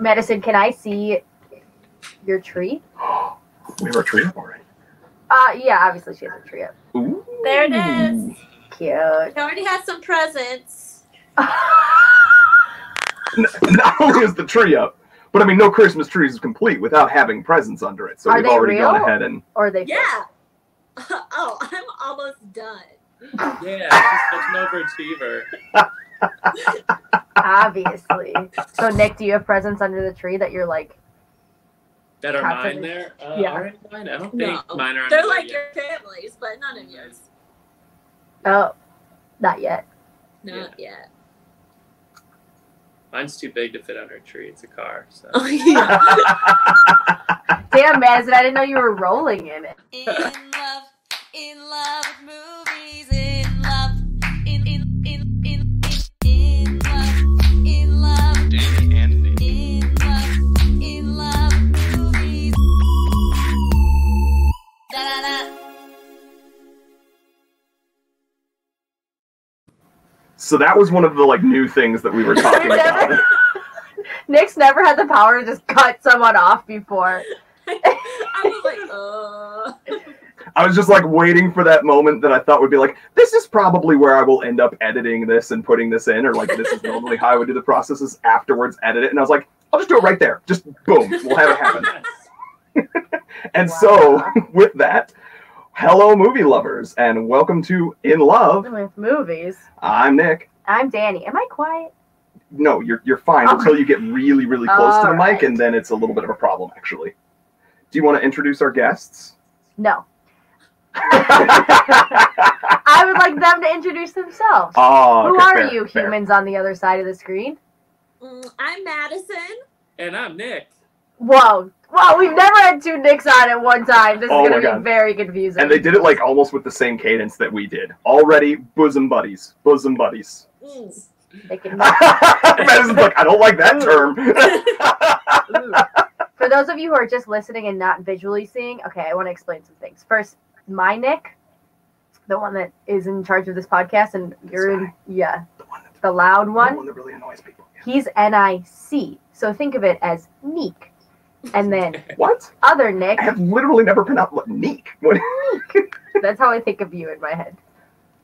Madison, can I see your tree? We have our tree up already. Uh, yeah, obviously she has a tree up. Ooh. There it is. Cute. It already has some presents. Not only is the tree up, but I mean, no Christmas tree is complete without having presents under it. So Are we've they already gone ahead and. or are they fake? Yeah. Oh, I'm almost done. Yeah, she's such an overachiever. Obviously. So Nick, do you have presents under the tree that you're like? That are Cotton. mine there? Uh, Yeah. Are mine? I don't No. think mine are They're under like there your families, but none of yours. Oh, not yet. Not yet. Mine's too big to fit under a tree. It's a car. So. Oh yeah. Damn, Madison, I didn't know you were rolling in it. In love, in love with movies, in So that was one of the like new things that we were talking We've about. Nick's never had the power to just cut someone off before. I was like, uh. I was just like waiting for that moment that I thought would be like, this is probably where I will end up editing this and putting this in, or like this is normally how I would do the processes afterwards, edit it. And I was like, I'll just do it right there. Just boom, we'll have it happen. And so, with that, hello, movie lovers, and welcome to In Love. With movies. I'm Nick. I'm Dani. Am I quiet? No, you're you're fine Okay. until you get really, really close to the mic, Alright. and then it's a little bit of a problem, actually. Do you want to introduce our guests? No. I would like them to introduce themselves. oh, Who okay, are fair, you, fair. humans on the other side of the screen? Mm, I'm Madison. and I'm Nick. Whoa. Whoa, we've never had two Nicks on at one time. This Oh is my going to be God. very confusing. And they did it like almost with the same cadence that we did. Already bosom buddies. Bosom buddies. Mm. They Madison's like, I don't like that term. For those of you who are just listening and not visually seeing, okay, I want to explain some things. First, my Nick, the one that is in charge of this podcast, and you're in, yeah, the one, that, the loud the one, one that really annoys people. he's N I C. So think of it as Neek. And then What? other Nick, I have literally never pronounced what Neek. What? that's how I think of you in my head.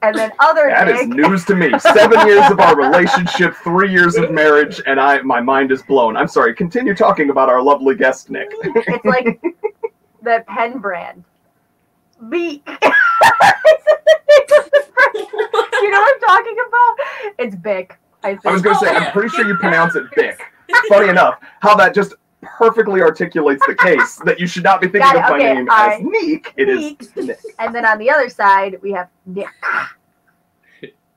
And then other Nick. That is news to me. Seven years of our relationship, three years of marriage, and I my mind is blown. I'm sorry. Continue talking about our lovely guest, Nick. it's like the pen brand. Beak. you know what I'm talking about? It's Bic. I. I was going to say, I'm pretty sure you pronounce it Bic. Funny enough, how that just perfectly articulates the case that you should not be thinking of my okay, name alright. as Neek. It is Neek. Nick. And then on the other side, we have Nick.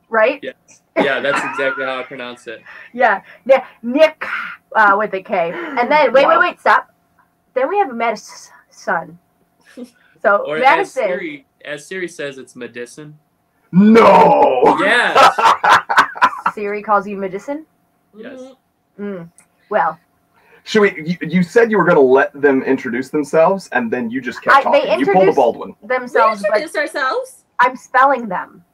Right? Yes. Yeah, that's exactly how I pronounce it. Yeah. Nick, Nick uh, with a K. And then, wait, Wow. wait, wait, stop. Then we have Madison. So, Or as Siri, as Siri says, it's medicine. No. Yes. Siri calls you Medicine? Yes. Mm. Well, Should we? You, you said you were going to let them introduce themselves, and then you just kept I- they talking. You pulled a Baldwin. Themselves, but introduced ourselves. I'm spelling them.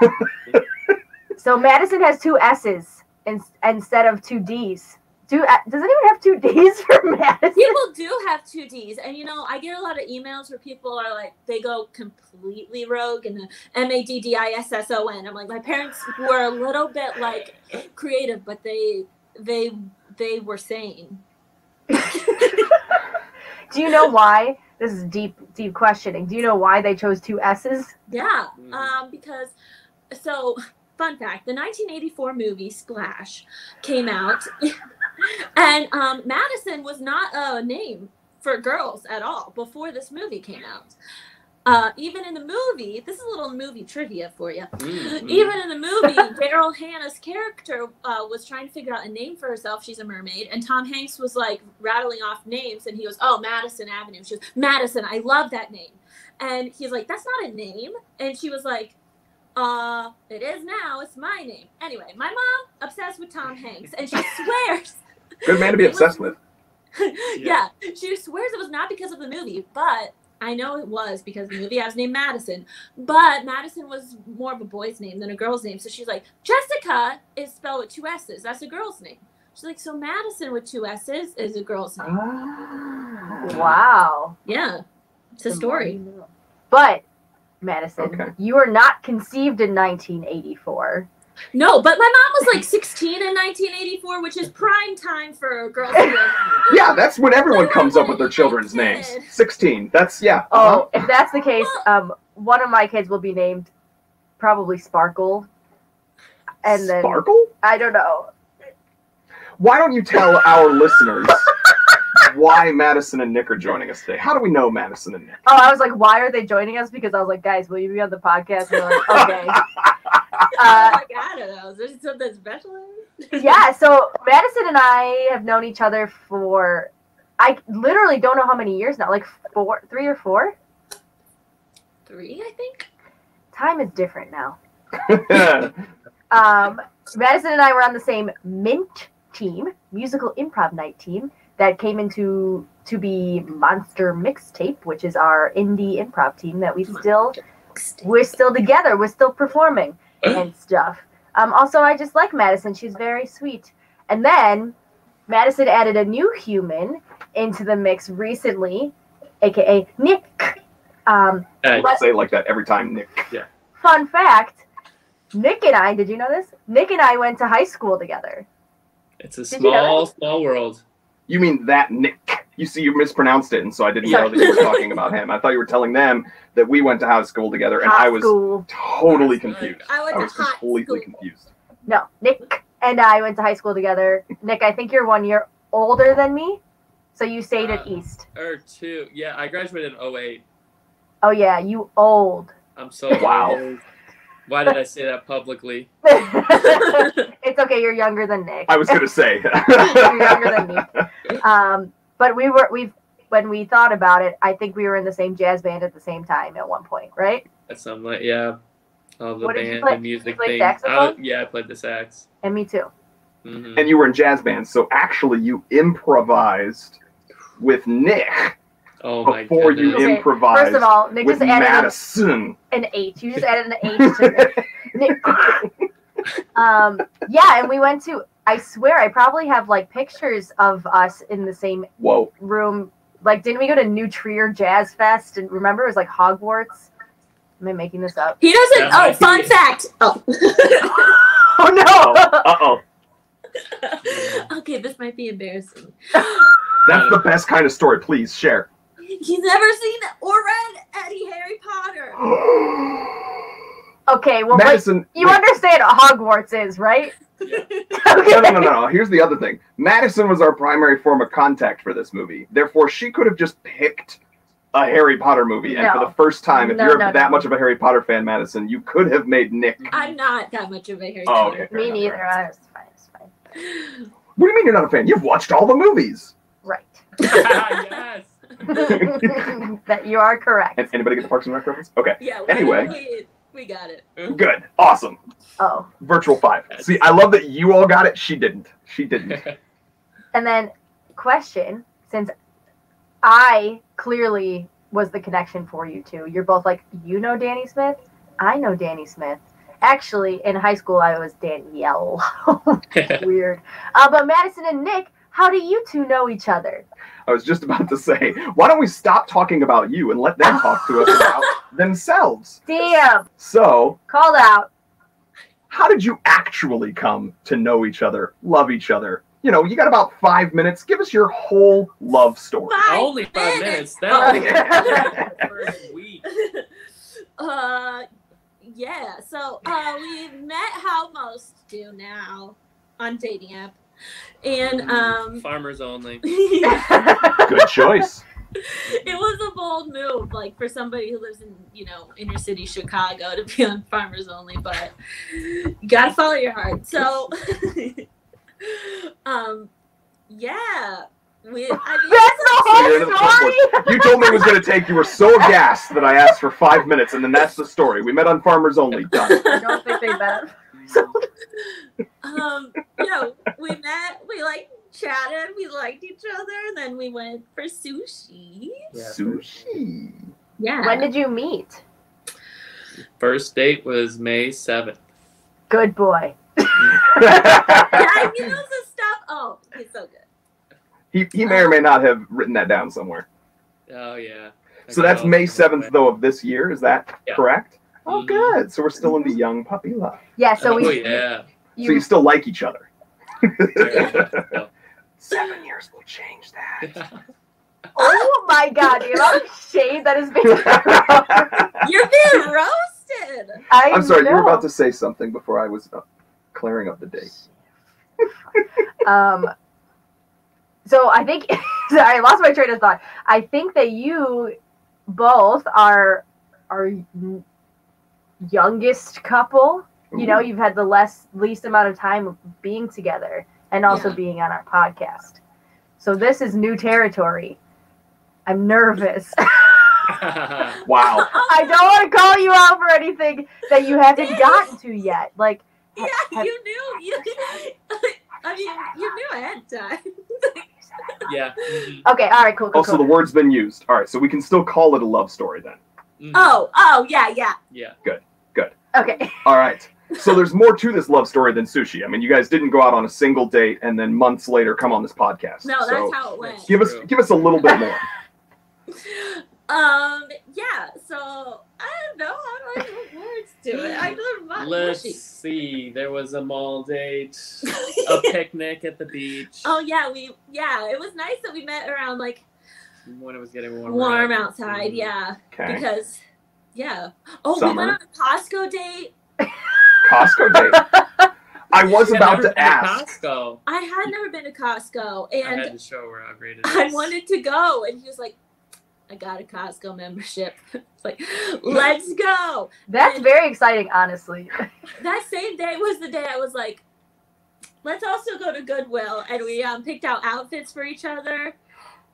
so Madison has two S's in, instead of two D's. Do, uh, does anyone have two D's for Madison? People do have two D's, and you know, I get a lot of emails where people are like, they go completely rogue and the M A D D I S S O N. I'm like, my parents were a little bit like creative, but they they they were sane. Do you know why? This is deep, deep questioning. Do you know why they chose two S's? Yeah, Mm. um, because so fun fact: the 1984 movie Splash came out, and um, Madison was not a name for girls at all before this movie came out. Uh, even in the movie, this is a little movie trivia for you. Mm, mm. Even in the movie, Daryl Hannah's character uh, was trying to figure out a name for herself. She's a mermaid, and Tom Hanks was like rattling off names, and he goes, "Oh, Madison Avenue." She goes, "Madison, I love that name," and he's like, "That's not a name," and she was like, "Uh, it is now. It's my name." Anyway, my mom obsessed with Tom Hanks, and she swears Good man to be obsessed with. yeah. she swears it was not because of the movie, but I know it was because the movie. I was named Madison, but Madison was more of a boy's name than a girl's name. So she's like, Jessica is spelled with two S's. That's a girl's name. She's like, so Madison with two S's is a girl's name. Ah. Wow. Yeah, it's a story. But Madison, Okay. you were not conceived in 1984. No, but my mom was like 16 in 1984, which is prime time for girls. to be like, Yeah, that's when everyone comes up with their children's names. 16. That's, yeah. uh-huh. Oh, if that's the case, um, one of my kids will be named probably Sparkle. And then Sparkle? I don't know. Why don't you tell our listeners why Madison and Nick are joining us today? How do we know Madison and Nick? Oh, I was like, why are they joining us? Because I was like, guys, will you be on the podcast? And they're like, okay. Oh my god, I don't know. Is there something special? yeah, so Madison and I have known each other for I literally don't know how many years now, like four, three or four. Three, I think. Time is different now. Um, Madison and I were on the same Mint team, musical improv night team that came into to be Monster Mixtape, which is our indie improv team that we still we're still together, we're still performing and stuff. Um, also, I just like Madison; she's very sweet. And then Madison added a new human into the mix recently, aka Nick. Um, Hey, I say it like that every time, Nick. Yeah. Fun fact Nick and I, did you know this? Nick and I went to high school together. it's a Did you know small, small world. You mean that Nick? You see, you mispronounced it, and so I didn't know that you were talking about him. I thought you were telling them that we went to high school together, and High I was school. totally confused. I went I was hot completely school. confused. No, Nick and I went to high school together. Nick, I think you're one year older than me. So you stayed at Uh, East. Or two. Yeah, I graduated in 08. Oh, yeah, you old. I'm so Wow. old. Why did I say that publicly? it's okay, you're younger than Nick. I was gonna say. you're younger than me. Um, but we were, we've, when we thought about it, I think we were in the same jazz band at the same time at one point, right? That's something like, yeah. All the What did you band, play? the music You played thing. I yeah, I played the sax. And me too. hmm and you were in jazz bands, so actually you improvised with Nick Oh my before you goodness. Okay, improvised First of all, Nick with just added Madison. an H. You just added an H to Nick. um, yeah, and we went to. I swear, I probably have like pictures of us in the same Whoa. room. Like, didn't we go to New Trier Jazz Fest? And remember, it was like Hogwarts. Am I making this up? He doesn't. That Oh, fun be- fact. Oh. Oh no! Uh oh. okay, this might be embarrassing. That's the best kind of story. Please share. He's never seen or read any Harry Potter. okay, well, like, Madison. you wait, understand what Hogwarts is, right? Yeah. Okay. no, no, no, no. Here's the other thing. Madison was our primary form of contact for this movie. Therefore, she could have just picked a Harry Potter movie. And for the first time, if No, you're no, that no. much of a Harry Potter fan, Madison, you could have made Nick. I'm not that much of a Harry Oh, Potter. okay. Me neither. fair I was fine. It's fine. What do you mean you're not a fan? You've watched all the movies. Right. yes. that you are correct. And anybody get the Parks and Rec reference? Okay. Yeah. Anyway. we, we got it. Good. Awesome. Oh, Virtual five. See, I love that you all got it. She didn't. She didn't. and then question: Since I clearly was the connection for you two, you're both like, you know Dani Smith, I know Dani Smith. Actually, in high school, I was Danielle. Weird. Uh, but Madison and Nick, how do you two know each other? I was just about to say, why don't we stop talking about you and let them talk to us about themselves? Damn, So, called out. how did you actually come to know each other, love each other? You know, you got about five minutes. Give us your whole love story. Five Only five minutes. minutes. That was the first week. uh, yeah. So uh, we met how most do now on dating app, and um, Farmers only. Good choice. It was a bold move, like for somebody who lives in you know inner city Chicago to be on Farmers Only, but you gotta follow your heart. So, um, yeah. We, I mean, That's the you're the whole story. You told me it was going to take. You were so aghast that I asked for five minutes, and then that's the story. We met on Farmers Only. Done. I don't think they met. um, you know, we met, we like chatted, we liked each other, and then we went for sushi. Sushi. Yeah. When did you meet? First date was May 7th. Good boy. yeah, I knew the stuff. oh, he's so good. He he may or may not have written that down somewhere. Oh yeah. So that's May seventh though of this year. Is that Yeah. correct? Oh, Mhm. good. So we're still in the young puppy love. Yeah, so oh we yeah. you, so you still like each other. Very much so. Seven years will change that. Oh my god, the amount of shade that is being You're being roasted. I I'm sorry, you were about to say something before I was uh, clearing up the date. Um, so I think sorry, I lost my train of thought. I think that you both are are youngest couple. You know, you've had the less least amount of time of being together and also Yeah. being on our podcast. So this is new territory. I'm nervous. Wow. I don't want to call you out for anything that you haven't gotten to yet. Like, Yeah, have- you knew. You, I mean, you knew ahead of time. yeah. mhm, okay, all right, cool, cool, Also, the word's been used. All right, so we can still call it a love story then. mhm. Oh, oh, yeah, yeah. Yeah. Okay, All right. So there's more to this love story than sushi. I mean, you guys didn't go out on a single date and then months later come on this podcast. No, that's how it went. give us give us a little bit more. Um, yeah. So I don't know. I don't know words to it. I don't know. Let's mushy. see. There was a mall date, a picnic at the beach Oh yeah, we yeah. It was nice that we met around like when it was getting warm. warm out. outside. Mhm. Yeah, Okay. because yeah. Oh, we went on a Costco date. Costco date. I was Yeah, about to been ask. I had never been to Costco, I had and to show her how great. I wanted to go, and he was like, "I got a Costco membership." it's like, let's go. that's very exciting, honestly. that same day was the day I was like, let's also go to Goodwill, and we um, picked out outfits for each other.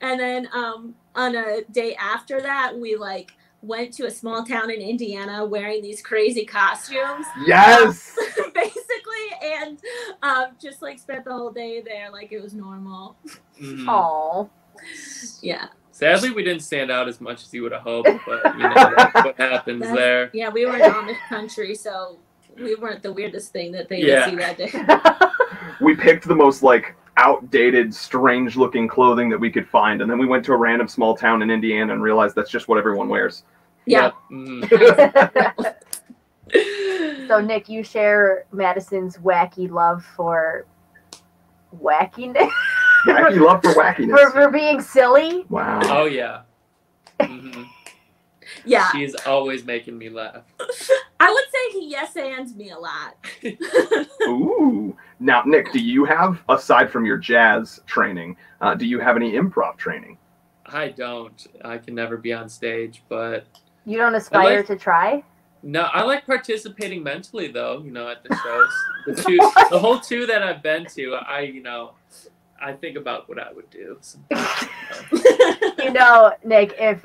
And then um, on a day after that, we like went to a small town in Indiana wearing these crazy costumes, Yes. basically, and um, just like spent the whole day there like it was normal. Mhm. Oh, Yeah, Sadly, we didn't stand out as much as you would have hoped, but you know what happens That's- there. yeah, we were in Amish country, so we weren't the weirdest thing that they Yeah. would see that day. we picked the most like outdated, strange looking clothing that we could find, and then we went to a random small town in Indiana and realized that's just what everyone wears. Yeah. Yep. Mhm. so Nick, you share Madison's wacky love for wackiness, Wacky love for wackiness. for, for being silly. Wow. Oh yeah. hmm Yeah, She's always making me laugh. I would say he yes ands me a lot. Ooh. Now, Nick, do you have, aside from your jazz training, uh, do you have any improv training? I don't. I can never be on stage, but You don't aspire like- to try. no, I like participating mentally though. You know, at the shows, the two, the whole two that I've been to, I you know, I think about what I would do. sometimes, you know. You know, Nick, if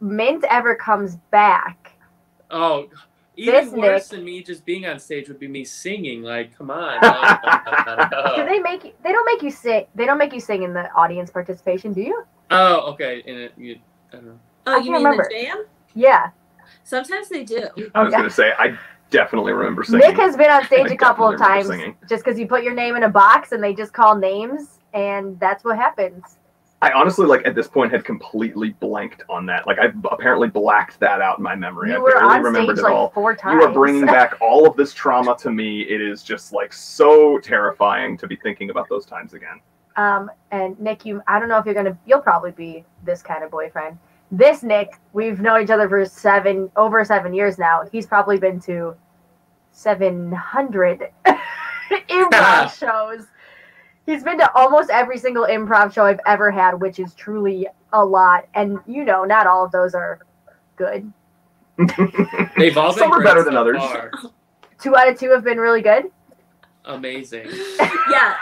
Mint ever comes back, Oh, This even worse Nick- than me just being on stage would be me singing. Like, come on. No, no, no, no, do they make you, they don't make you sing they don't make you sing in the audience participation, do you? Oh, okay. And it, you, I don't know. oh, I you can't mean remember. the jam? Yeah. Sometimes they do. I was Yeah. going to say, I definitely remember singing. Nick has been on stage a couple of times singing. just because you put your name in a box and they just call names and that's what happens. I honestly, like, at this point had completely blanked on that. Like, I apparently blacked that out in my memory. You I were barely on remembered stage it all. like four times. You are bringing back all of this trauma to me. It is just, like, so terrifying to be thinking about those times again. Um, and Nick, you, I don't know if you're gonna, you'll probably be this kind of boyfriend. This Nick, we've known each other for seven, over seven years now. He's probably been to 700 improv shows. He's been to almost every single improv show I've ever had, which is truly a lot. And you know, not all of those are good. They've all been Some are better than so others. far. Two out of two have been really good. Amazing. Yeah.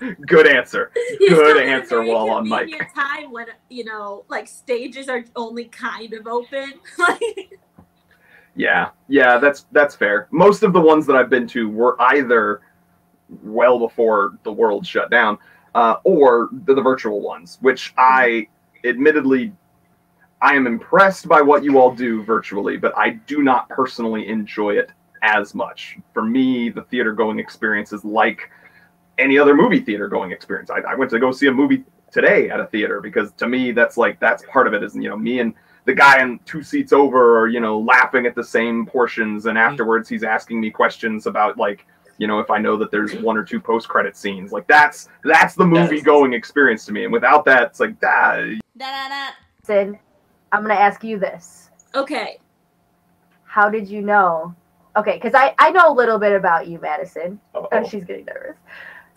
Good answer. He's Good come at a answer very while on mic. convenient Time when you know, like stages are only kind of open. Yeah, yeah, that's that's fair. Most of the ones that I've been to were either well before the world shut down, uh, or the, the virtual ones, which I admittedly I am impressed by what you all do virtually, but I do not personally enjoy it as much. For me, the theater going experience is like any other movie theater going experience. I, I went to go see a movie today at a theater because to me that's like that's part of it is you know me and the guy in two seats over are you know laughing at the same portions and afterwards he's asking me questions about like you know if I know that there's one or two post credit scenes like that's that's the movie going experience to me and without that it's like ah, Da-da-da. Sid, I'm gonna ask you this. Okay. How did you know? Okay, because I, I know a little bit about you, Madison. uh-oh. Oh, she's getting nervous.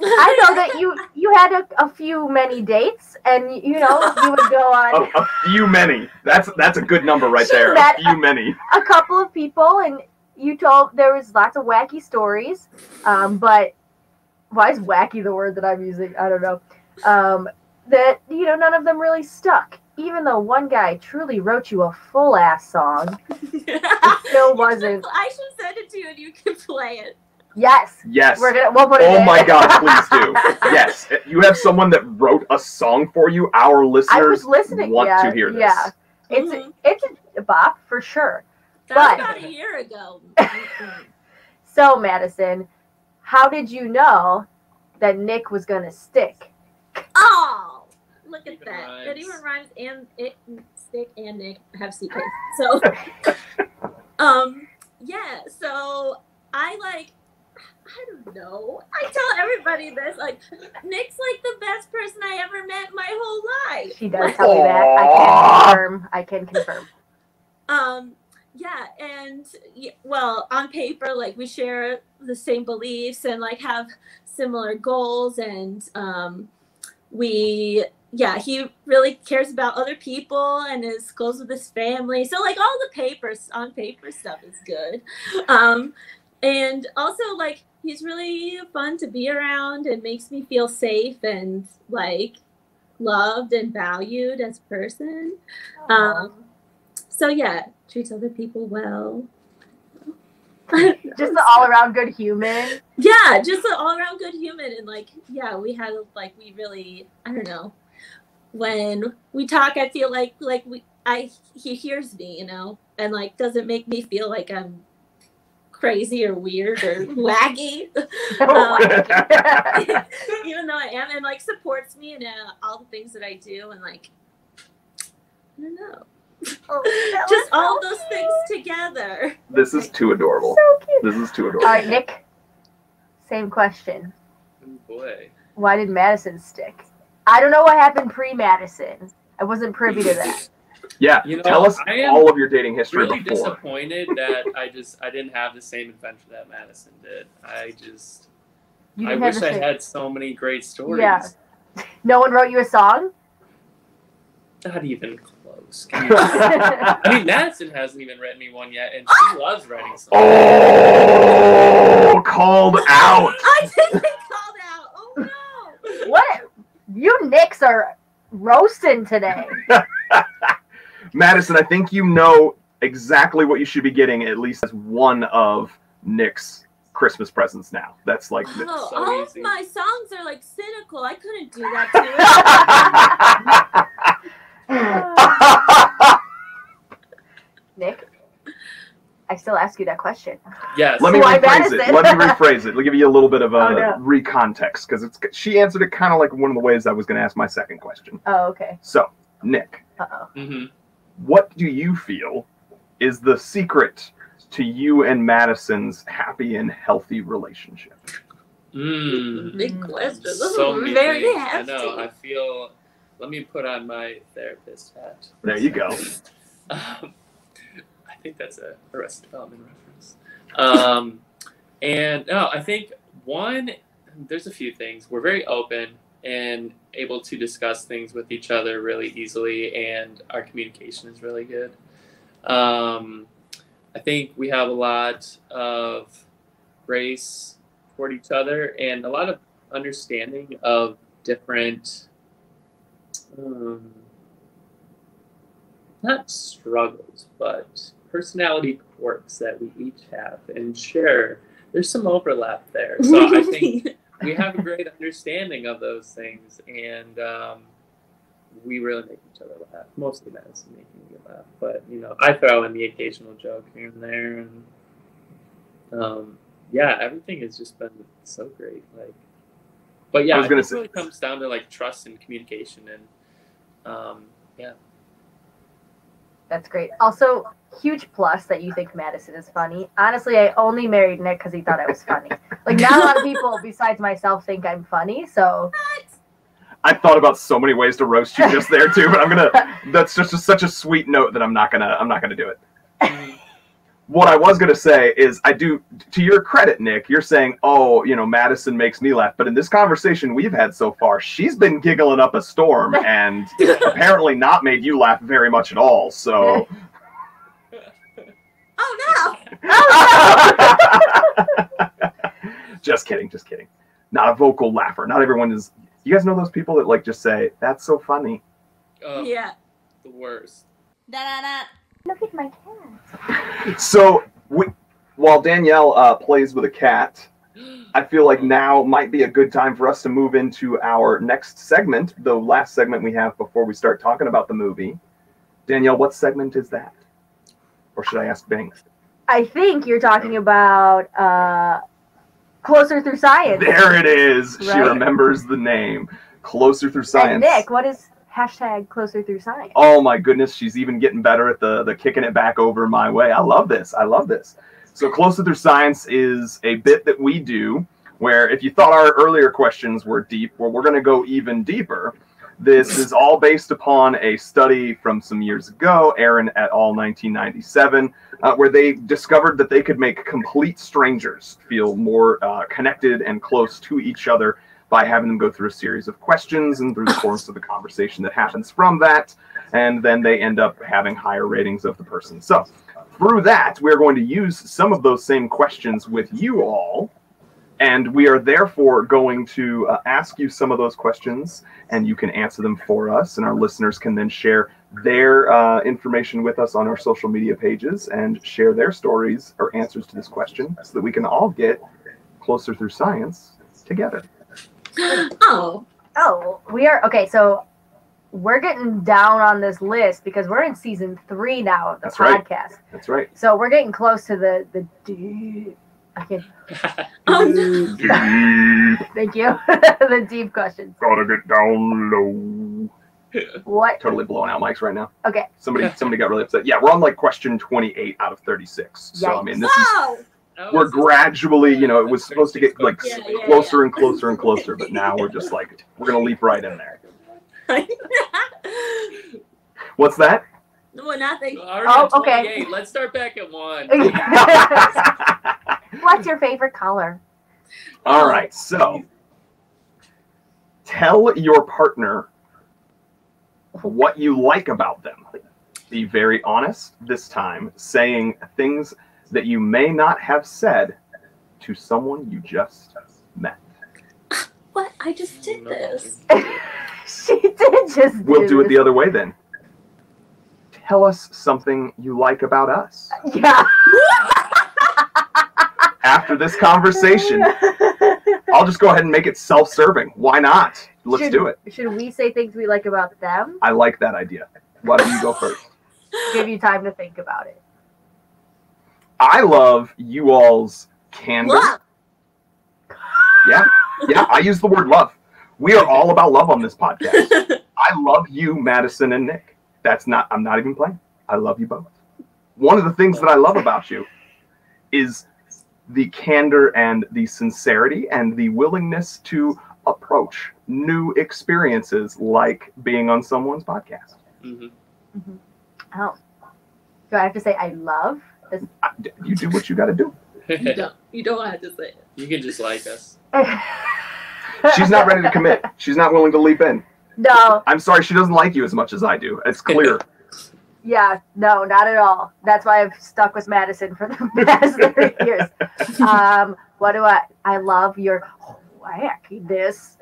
I know that you you had a, a few many dates, and you know you would go on a, a few many. That's that's a good number right She there. met- A few many. a couple of people, and you told there was lots of wacky stories. Um, but why is wacky the word that I'm using? I don't know. Um, that you know none of them really stuck. Even though one guy truly wrote you a full ass song, it still wasn't. I should send it to you and you can play it. Yes, Yes. we're gonna we'll put it. Oh in. my God! Please do. Yes, you have someone that wrote a song for you. Our I listeners was listening. want yeah, to hear this. Yeah, it's Mhm. it's a bop for sure. That But- about a year ago. So Madison, how did you know that Nick was gonna stick? oh, look at Even that. rhymes. It even rhymes and it stick and Nick have CK. So um yeah, so I like I don't know. I tell everybody this. Like, Nick's like the best person I ever met in my whole life. She does tell me that. I can confirm. I can confirm. Um, yeah, and well, on paper, like we share the same beliefs and like have similar goals, and um, we, yeah, he really cares about other people and is close with his family. So like all the papers on paper stuff is good. Um, and also like he's really fun to be around and makes me feel safe and like loved and valued as a person. Um, so yeah, treats other people well. Just an all around good human. yeah, just an all around good human, and like yeah, we had like we really I don't know when we talk, I feel like like we I he hears me, you know, and like doesn't make me feel like I'm crazy or weird or waggy, Oh even though I am, and like supports me in uh, all the things that I do, and like I don't know, Oh, just all those things together. This is too adorable. So cute. This is too adorable. right, Nick. Same question. Oh, boy. Why did Madison stick? I don't know what happened pre Madison. I wasn't privy to that. Yeah, You know, tell us all of your dating history Really before. disappointed that I just I didn't have the same adventure that Madison did. I just I wish I had so many great stories. Yeah. No one wrote you a song. Not even close. Can you- I mean, Madison hasn't even written me one yet, and she loves writing songs. oh, called out. I did get called out. Oh no. What? You Nicks are roasting today. Madison, I think you know exactly what you should be getting at least as one of Nick's Christmas presents now. That's like Oh, so all easy. of my songs are like cynical. I couldn't do that Nick, I still ask you that question. Yes. Let me Why rephrase it. Madison? Let me rephrase it. Let me give you a little bit of a Oh, no. recontext because it's she answered it kind of like one of the ways I was going to ask my second question. Oh, okay. So, Nick, Uh oh. hmm what do you feel is the secret to you and Madison's happy and healthy relationship? Mm. Big question. This So is many very things. I know. I feel. Let me put on my therapist hat. There you go. Um, I think that's a Arrested Development reference. Um, and no, I think one, there's a few things. We're very open and able to discuss things with each other really easily, and our communication is really good. Um, I think we have a lot of grace toward each other and a lot of understanding of different. Um, not struggles, but personality quirks that we each have and share. There's some overlap there. So I think we have a great understanding of those things, and um, we really make each other laugh. Mostly Madison making me laugh, but you know, I throw in the occasional joke here and there, and um, yeah, everything has just been so great. Like But yeah, I was gonna think say- it really comes down to like trust and communication, and um, yeah, That's great. Also, huge plus that you think Madison is funny. Honestly, I only married Nick because he thought I was funny. Like, not a lot of people besides myself think I'm funny. So, I thought about so many ways to roast you just there too, but I'm gonna. That's just a, such a sweet note that I'm not gonna. I'm not gonna do it. What I was gonna say is, I do. To your credit, Nick, you're saying, "Oh, you know, Madison makes me laugh," but in this conversation we've had so far, she's been giggling up a storm and apparently not made you laugh very much at all. So. Oh no! Oh, just kidding, just kidding. Not a vocal laugher. Not everyone is. You guys know those people that like just say, "That's so funny." oh, Yeah. the worst. Da da da. Look at my cat. So we, while Danielle uh, plays with a cat, I feel like now might be a good time for us to move into our next segment, the last segment we have before we start talking about the movie. Danielle, what segment is that? Or should I ask Bing? I think you're talking about uh, Closer Through Science. There it is. She remembers the name. Closer through And science. Nick, what is hashtag Closer Through Science? Oh my goodness, she's even getting better at the the kicking it back over my way. I love this. I love this. So closer through science is a bit that we do where if you thought our earlier questions were deep, well we're going to go even deeper. This is all based upon a study from some years ago, Aron et al. 1997, uh, where they discovered that they could make complete strangers feel more uh, connected and close to each other by having them go through a series of questions and through the course of the conversation that happens from that. And then they end up having higher ratings of the person. So, through that, we're going to use some of those same questions with you all. And we are therefore going to uh, ask you some of those questions, and you can answer them for us. And our listeners can then share their uh, information with us on our social media pages and share their stories or answers to this question so that we can all get closer through science together. Oh. Oh, we are okay. So we're getting down on this list because we're in season three now of the That's right. podcast. That's right. So we're getting close to the the deep. I can Oh no. thank you. the deep questions. Gotta get down low. What? Totally blowing out mics right now. Okay. Somebody, somebody got really upset. Yeah, we're on like question twenty-eight out of thirty-six. So I mean, this is Wow. That we're gradually, you know, it was supposed to get like Yeah, yeah, closer and closer and closer, but now we're just like we're gonna leap right in there. What's that? no, nothing. Oh, okay. Let's start back at one. What's your favorite color? All right, so tell your partner what you like about them. Be very honest this time, saying things that you may not have said to someone you just met. What? I just did this. she did just. We'll do it the other way then. Tell us something you like about us. Yeah. After this conversation, I'll just go ahead and make it self-serving. Why not? Let's Should- do it. Should we say things we like about them? I like that idea. Why don't you go first? Give you time to think about it. I love you all's candor. Love. Yeah, yeah. I use the word love. We are all about love on this podcast. I love you, Madison and Nick. That's not. I'm not even playing. I love you both. One of the things that I love about you is the candor and the sincerity and the willingness to approach new experiences like being on someone's podcast. Mhm. Oh. Do I have to say I love? I- You do what you got to do. you don't. You don't have to say it. you can just like us. She's not ready to commit. She's not willing to leap in. no, I'm sorry, she doesn't like you as much as I do. It's clear. yeah, no, not at all. That's why I've stuck with Madison for the past three years. Um, what do I? I love your wackiness,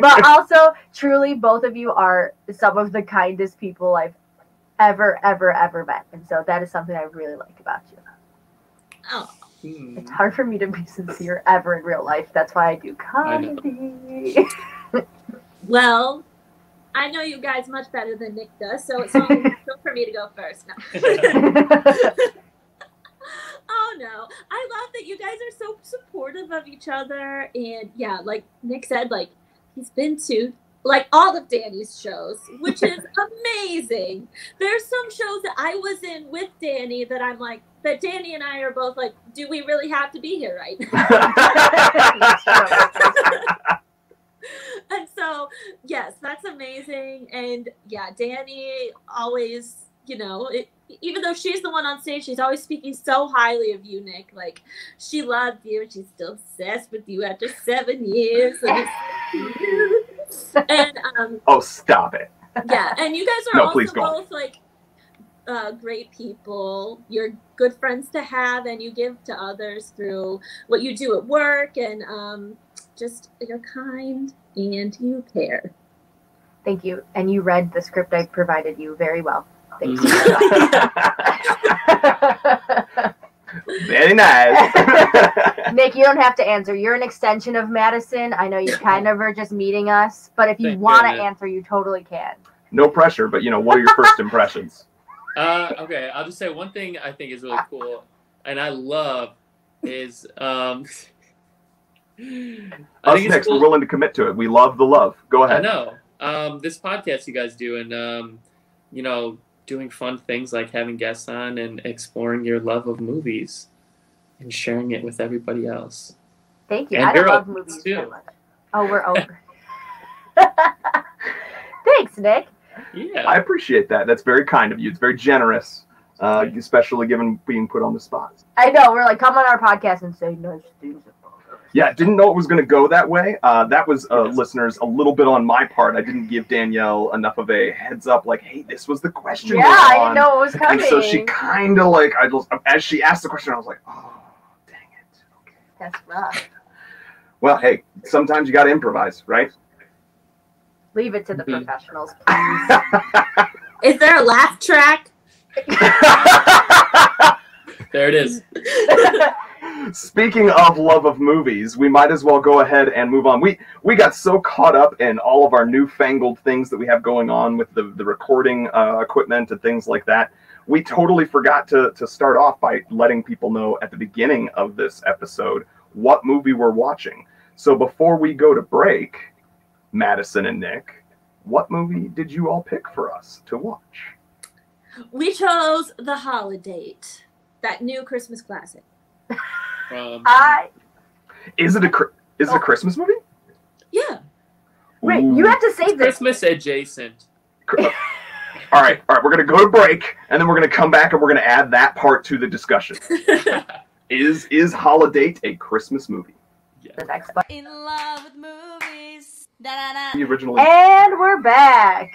but also truly, both of you are some of the kindest people I've ever, ever, ever met, and so that is something I really like about you. Oh. Hmm. It's hard for me to be sincere ever in real life. That's why I do I comedy. Well, I know you guys much better than Nick does, so it's only good for me to go first. No. oh don't. I love that you guys are so supportive of each other. And yeah, like Nick said, like he's been to like all of Dani's shows, which is amazing. There's some shows that I was in with Dani that I'm like, that Dani and I are both like, do we really have to be here right now? and so, yes, that's amazing. And yeah, Dani always, you know, it, even though she's the one on stage, she's always speaking so highly of you, Nick. Like she loved you, and she's still obsessed with you after seven years. And, and um, oh, stop it. yeah, and you guys are No, also please go on. both like uh, great people. You're good friends to have, and you give to others through what you do at work, and um, just you're kind and you care. Thank you. And you read the script I provided you very well. Thanks. Very nice. Nick, you don't have to answer. You're an extension of Madison. I know you kind of are just meeting us, but if you Thank want to goodness. answer, you totally can. no pressure, but you know, what are your first impressions? Uh, okay, I'll just say one thing I think is really cool, and I love is um. I Us think next, cool- we're willing to commit to it. We love the love. Go I ahead. know. Um, this podcast you guys do, and um, you know, doing fun things like having guests on and exploring your love of movies, and sharing it with everybody else. Thank you. And I don't love movies too. very much. Oh, we're over. Thanks, Nick. Yeah. I appreciate that. That's very kind of you. It's very generous, uh, especially given being put on the spot. I know. We're like, come on our podcast and say nice things about us. Yeah, didn't know it was going to go that way. Uh, that was, uh, listeners, a little bit on my part. I didn't give Danielle enough of a heads up, like, hey, this was the question. Yeah, I didn't know it was coming. And so she kind of like, I just, as she asked the question, I was like, oh, dang it. Okay. That's rough. Well, hey, sometimes you got to improvise, right? Leave it to the Mhm. professionals, please. Is there a laugh track? There it is. Speaking of love of movies, we might as well go ahead and move on. We we got so caught up in all of our newfangled things that we have going on with the the recording uh, equipment and things like that. We totally forgot to to start off by letting people know at the beginning of this episode what movie we're watching. So before we go to break, Madison and Nick, what movie did you all pick for us to watch? We chose The Holidate, that new Christmas classic. Um, I Is it a is it a Oh. Christmas movie? Yeah. wait. Ooh. You have to save this. Christmas adjacent. All right, all right, we're gonna go to break, and then we're gonna come back, and we're gonna add that part to the discussion. Is is Holidate a Christmas movie? The next. In love with movies. Da da The original. And we're back.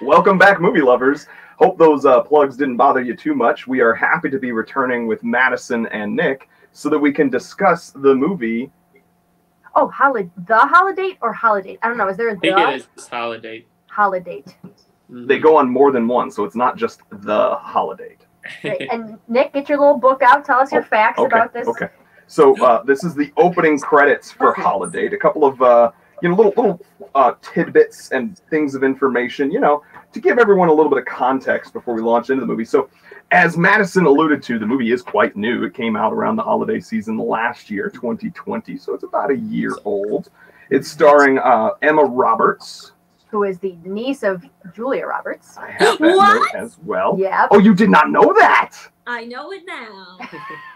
Welcome back, movie lovers. Hope those uh, plugs didn't bother you too much. We are happy to be returning with Madison and Nick so that we can discuss the movie. Oh, Holidate. The Holidate or Holidate? I don't know. Is there a I think the it is Holidate. Holidate? Mhm. They go on more than one, so it's not just the Holidate. Great. And Nick, get your little book out. Tell us your facts Oh, Okay, about this. okay. So uh, this is the opening credits for Holidate. A couple of uh, you know little little uh, tidbits and things of information, you know, to give everyone a little bit of context before we launch into the movie. So, as Madison alluded to, the movie is quite new. It came out around the holiday season last year, 2020, so it's about a year old. It's starring uh, Emma Roberts. Who is the niece of Julia Roberts? I have that What? note as well. Yeah. Oh, you did not know that? I know it now.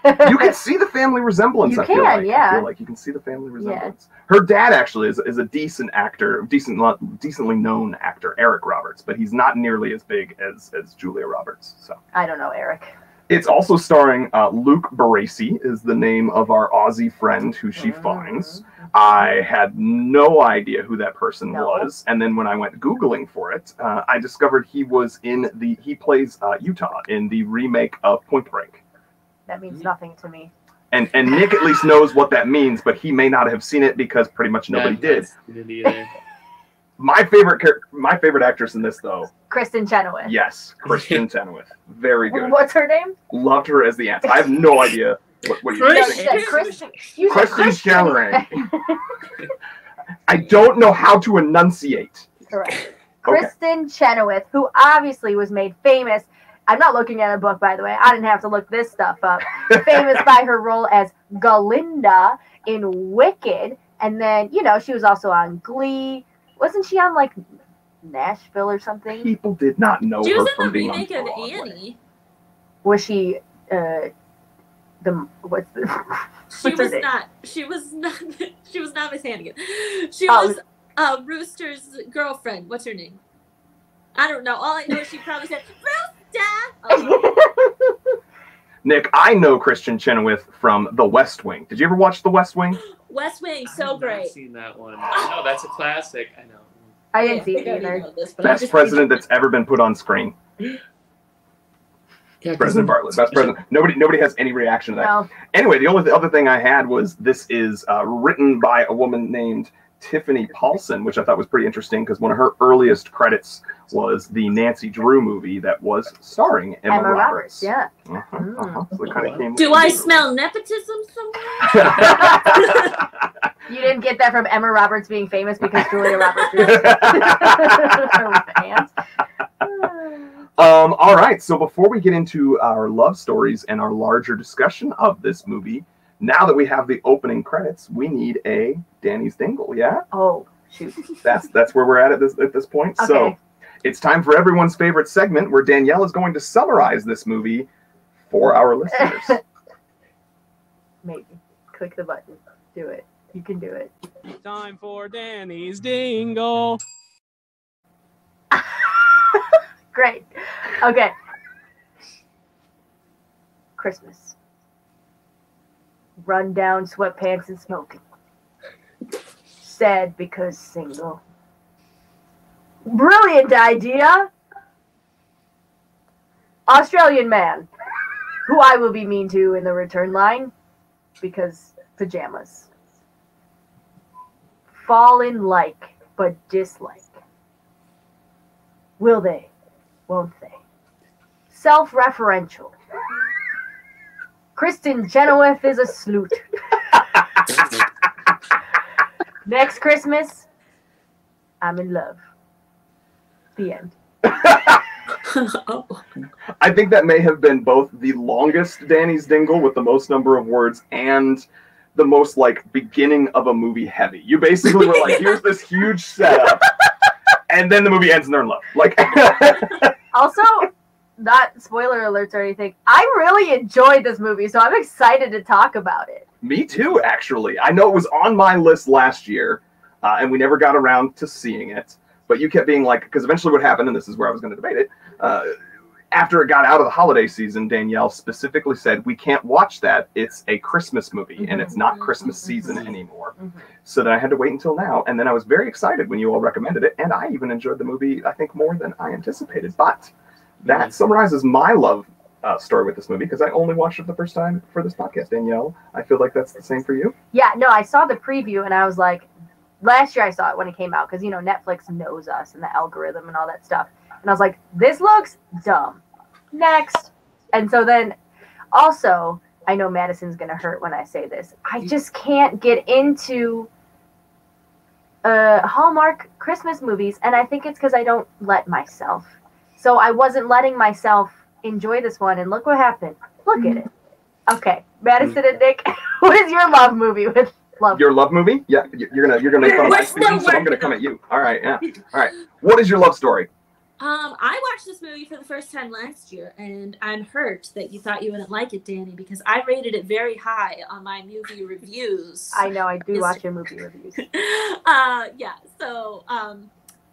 you can see the family resemblance. You I feel can, like. yeah. I feel like you can see the family resemblance. Her dad actually is, is a decent actor, decent, decently known actor, Eric Roberts, but he's not nearly as big as as Julia Roberts. So I don't know, Eric. It's also starring uh, Luke Bracey, is the name of our Aussie friend who she finds. I had no idea who that person No. was, and then when I went googling for it, uh, I discovered he was in the he plays uh, Utah in the remake of Point Break. That means nothing to me. And and Nick at least knows what that means, but he may not have seen it because pretty much nobody Yeah, did. I didn't either. My favorite char- my favorite actress in this though, Kristin Chenoweth. yes, Kristin Chenoweth, very good. What's her name? Loved her as the aunt. I have no idea what, what you're No, Kristin. she saying. Kristin. You said Kristin Kristin. Chenoweth. I don't know how to enunciate. Correct. Okay. Kristin Chenoweth, who obviously was made famous I'm not looking at a book, by the way. I didn't have to look this stuff up. Famous by her role as Galinda in Wicked, and then you know she was also on Glee. Wasn't she on like Nashville or something? People did not know She her was in from the being on remake of Broadway. Annie. Was she uh the what's the She What's her was name? not. She was not. She was not Miss Hannigan. She Oh. was uh, Rooster's girlfriend. What's her name? I don't know. All I know is she probably said Rooster. Uh, Nick, I know Kristin Chenoweth from The West Wing. Did you ever watch The West Wing? West Wing, I so have not great. seen that one. I know that's a classic. I know. I didn't see it think I already either. this, but Best president that's ever been put on screen. Yeah, President Bartlet. Best president. Nobody, nobody has any reaction to that. No. Anyway, the only other thing I had was this is uh, written by a woman named Tiffany Paulsen, which I thought was pretty interesting because one of her earliest credits was the Nancy Drew movie that was starring Emma, Emma Roberts. Yeah. Uh-huh, uh-huh. So it kind of came. Do I smell nepotism somewhere? You didn't get that from Emma Roberts being famous because Julia Roberts is her fans. Um, all right. So before we get into our love stories and our larger discussion of this movie, now that we have the opening credits, we need a Dani's Dingle. Yeah, Oh shoot. that's that's where we're at at this at this point. So Okay. It's time for everyone's favorite segment where Danielle is going to summarize this movie for our listeners. Maybe. Click the button. Do it. You can do it. Time for Dani's Dingle. Great. Okay. Christmas. Run down sweatpants and smoking. Sad because single. Brilliant idea. Australian man, who I will be mean to in the return line because pajamas. Fall in like, but dislike. Will they? Won't they? Self referential. Kristin Chenoweth is a sloot. Next Christmas, I'm in love. The end. oh. I think that may have been both the longest Dani's Dingle with the most number of words and the most like beginning of a movie heavy. You basically were like, here's this huge setup, and then the movie ends and they're in love. Like, Also, not spoiler alerts or anything. I really enjoyed this movie, so I'm excited to talk about it. me too, actually. I know it was on my list last year, uh, and we never got around to seeing it. But you kept being like, because eventually what happened, and this is where I was going to debate it. Uh, after it got out of the holiday season, Danielle specifically said, We can't watch that. It's a Christmas movie and it's not Christmas season anymore. Mhm. So then I had to wait until now. And then I was very excited when you all recommended it. And I even enjoyed the movie, I think, more than I anticipated. But that summarizes my love uh, story with this movie because I only watched it the first time for this podcast. Danielle, I feel like that's the same for you. Yeah, no, I saw the preview and I was like, last year I saw it when it came out because, you know, Netflix knows us and the algorithm and all that stuff. And I was like, this looks dumb. Next. And so then also, I know Madisson's going to hurt when I say this. I just can't get into uh, Hallmark Christmas movies. And I think it's because I don't let myself. So I wasn't letting myself enjoy this one. And look what happened. Look at it. Okay, Madisson and Nick, what is your love movie with love? Your love movie? Yeah, you- you're gonna you're gonna make fun of my We're still speaking, so I'm gonna come at you. All right, yeah. All right. What is your love story? Um, I watched this movie for the first time last year, and I'm hurt that you thought you wouldn't like it, Dani, because I rated it very high on my movie reviews. I know I do Is- watch your movie reviews. uh, yeah. So, um,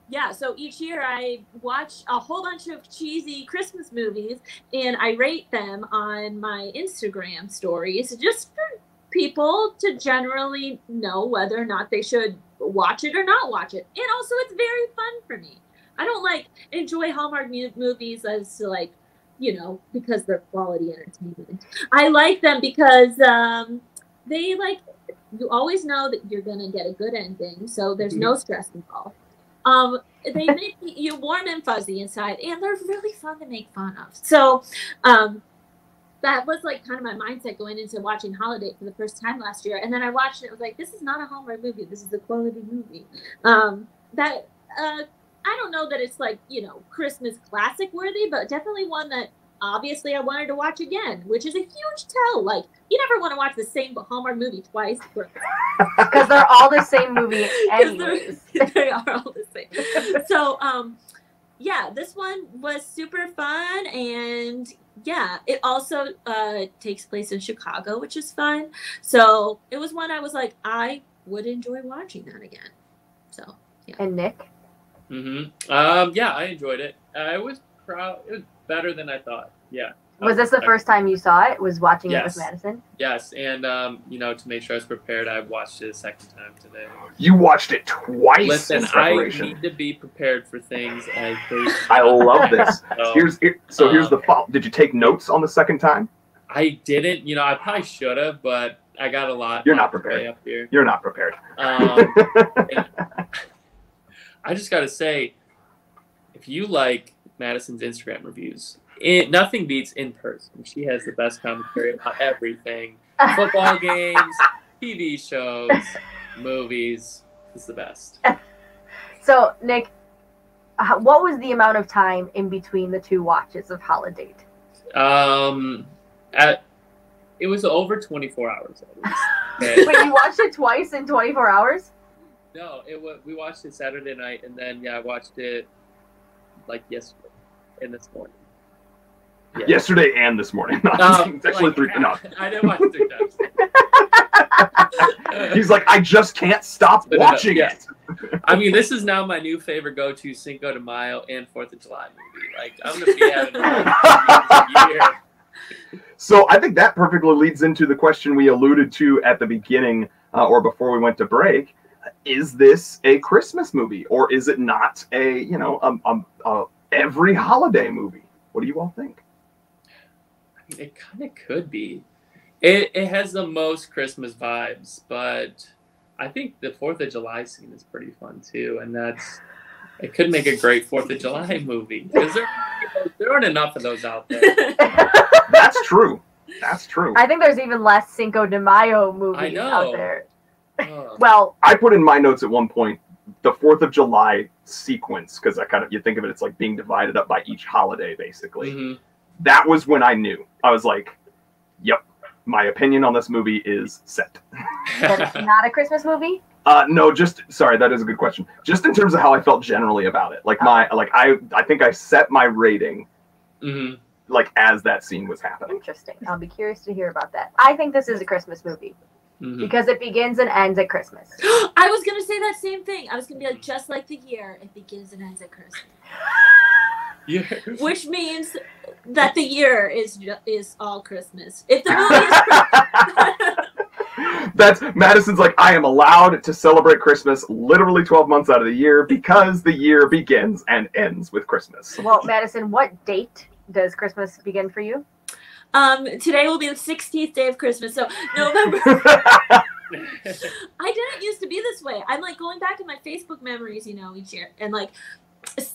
yeah. So each year I watch a whole bunch of cheesy Christmas movies, and I rate them on my Instagram stories, just for people to generally know whether or not they should watch it or not watch it. And also, it's very fun for me. I don't like enjoy Hallmark mu- movies as to like, you know, because they're quality entertainment. I like them because um, they like you always know that you're gonna get a good ending, so there's no stress involved. Um, they make you warm and fuzzy inside, and they're really fun to make fun of. So, um, that was like kind of my mindset going into watching Holidate for the first time last year, and then I watched it. I was like, this is not a Hallmark movie. This is a quality movie. Um, that uh, I don't know that it's like you know Christmas classic worthy, but definitely one that obviously I wanted to watch again, which is a huge tell. Like you never want to watch the same Hallmark movie twice. Because they're all the same movie. anyways. they are all the same. So, um, yeah, this one was super fun, and yeah, it also uh, takes place in Chicago, which is fun. So it was one I was like, I would enjoy watching that again. So And Nick? hmm Um, yeah, I enjoyed it. I was proud. It was better than I thought. Yeah. Was this the I- first time you saw it? Was watching it with Madisson? Yes, and um, you know, to make sure I was prepared, I watched it a second time today. You watched it twice Listen, in I need to be prepared for things as they. I love this. So, Here's here- so here's Um, the fault. Did you take notes on the second time? I didn't. You know, I probably should have, but I got a lot. You're not prepared. Up here. You're not prepared. Um, I just got to say, if you like Madisson's Instagram reviews, it, nothing beats in person. She has the best commentary about everything football games, TV shows, movies. It's the best. So, Nick, what was the amount of time in between the two watches of Holidate? Um, at, it was over 24 hours at least. Wait, you watched it twice in 24 hours? No, it was, we watched it Saturday night, and then yeah, I watched it like yesterday and this morning. Yesterday and this morning. Um, it's actually like, three. No. I didn't watch three times. He's like, I just can't stop No, no, no, watching yeah. it. I mean, this is now my new favorite go-to Cinco de Mayo and Fourth of July movie. Like, I'm gonna be having a year. So I think that perfectly leads into the question we alluded to at the beginning uh, or before we went to break. Is this a Christmas movie or is it not a, you know, um, um, uh, every holiday movie? What do you all think? I mean, it kind of could be. It it has the most Christmas vibes, but I think the Fourth of July scene is pretty fun too, and that's it could make a great Fourth of July movie because there there aren't enough of those out there. That's true. That's true. I think there's even less Cinco de Mayo movies know. out there. Oh. Well, I put in my notes at one point the Fourth of July sequence because I kind of you think of it, it's like being divided up by each holiday, basically. Mhm. That was when I knew. I was like, "Yep, my opinion on this movie is set." that it's not a Christmas movie? Uh, no, just sorry. That is a good question. Just in terms of how I felt generally about it, like my like I I think I set my rating Mhm. like as that scene was happening. Interesting. I'll be curious to hear about that. I think this is a Christmas movie Mhm. because it begins and ends at Christmas. I was gonna say that same thing. I was gonna be like, just like the year, it begins and ends at Christmas, Yeah. which means that the year is is all Christmas. If the movie is Christmas, That's Madisson's like I am allowed to celebrate Christmas literally 12 months out of the year because the year begins and ends with Christmas. Well, Madisson, what date does Christmas begin for you? um, today will be the 16th day of Christmas, so November. I didn't used to be this way. I'm like going back in my Facebook memories, you know, each year, and like, s-